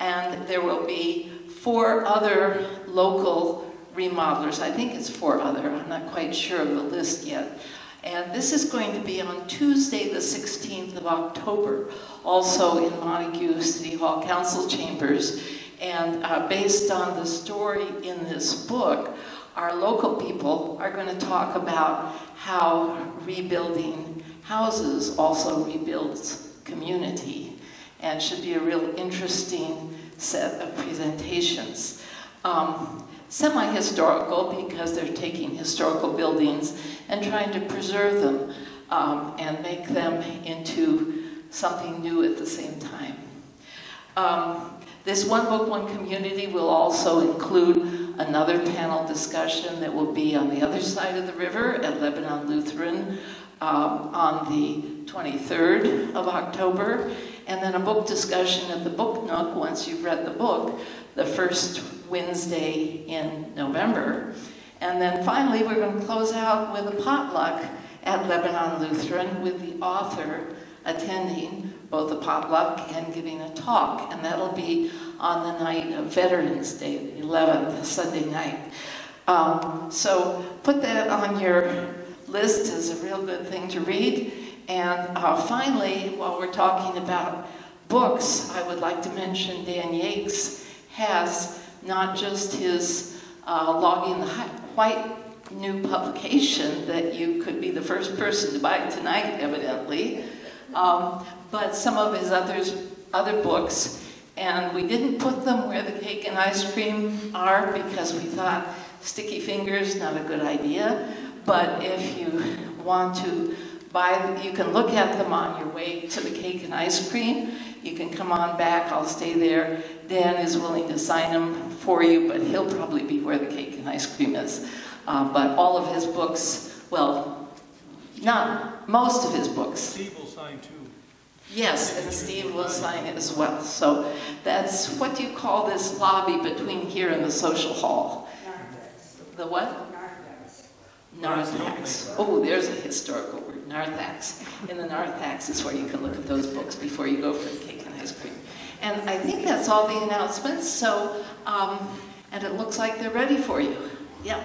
And there will be four other local remodelers. I think it's four other. I'm not quite sure of the list yet. And this is going to be on Tuesday, the 16th of October, also in Montague City Hall Council Chambers. And uh, based on the story in this book, our local people are going to talk about how rebuilding houses also rebuilds community and should be a real interesting set of presentations. Um, Semi-historical because they're taking historical buildings and trying to preserve them um, and make them into something new at the same time. Um, this One Book, One Community will also include another panel discussion that will be on the other side of the river at Lebanon Lutheran um, on the 23rd of October, and then a book discussion at the Book Nook once you've read the book, the first Wednesday in November. And then finally, we're going to close out with a potluck at Lebanon Lutheran with the author attending both a potluck and giving a talk. And that'll be on the night of Veterans Day, the 11th, Sunday night. Um, so put that on your list is a real good thing to read. And uh, finally, while we're talking about books, I would like to mention Dan Yates has not just his uh, Logging the White new publication that you could be the first person to buy tonight, evidently, um, but some of his others, other books. And we didn't put them where the cake and ice cream are because we thought sticky fingers, not a good idea. But if you want to buy you can look at them on your way to the cake and ice cream. You can come on back, I'll stay there. Dan is willing to sign them for you, but he'll probably be where the cake and ice cream is. Uh, but all of his books, well, not most of his books. Steve will sign too. Yes, and Steve will sign it as well. So that's, what do you call this lobby between here and the social hall? The what? Narthex. Oh, there's a historical word, narthex. In the narthex is where you can look at those books before you go for the cake and ice cream. And I think that's all the announcements, so, um, and it looks like they're ready for you. Yeah.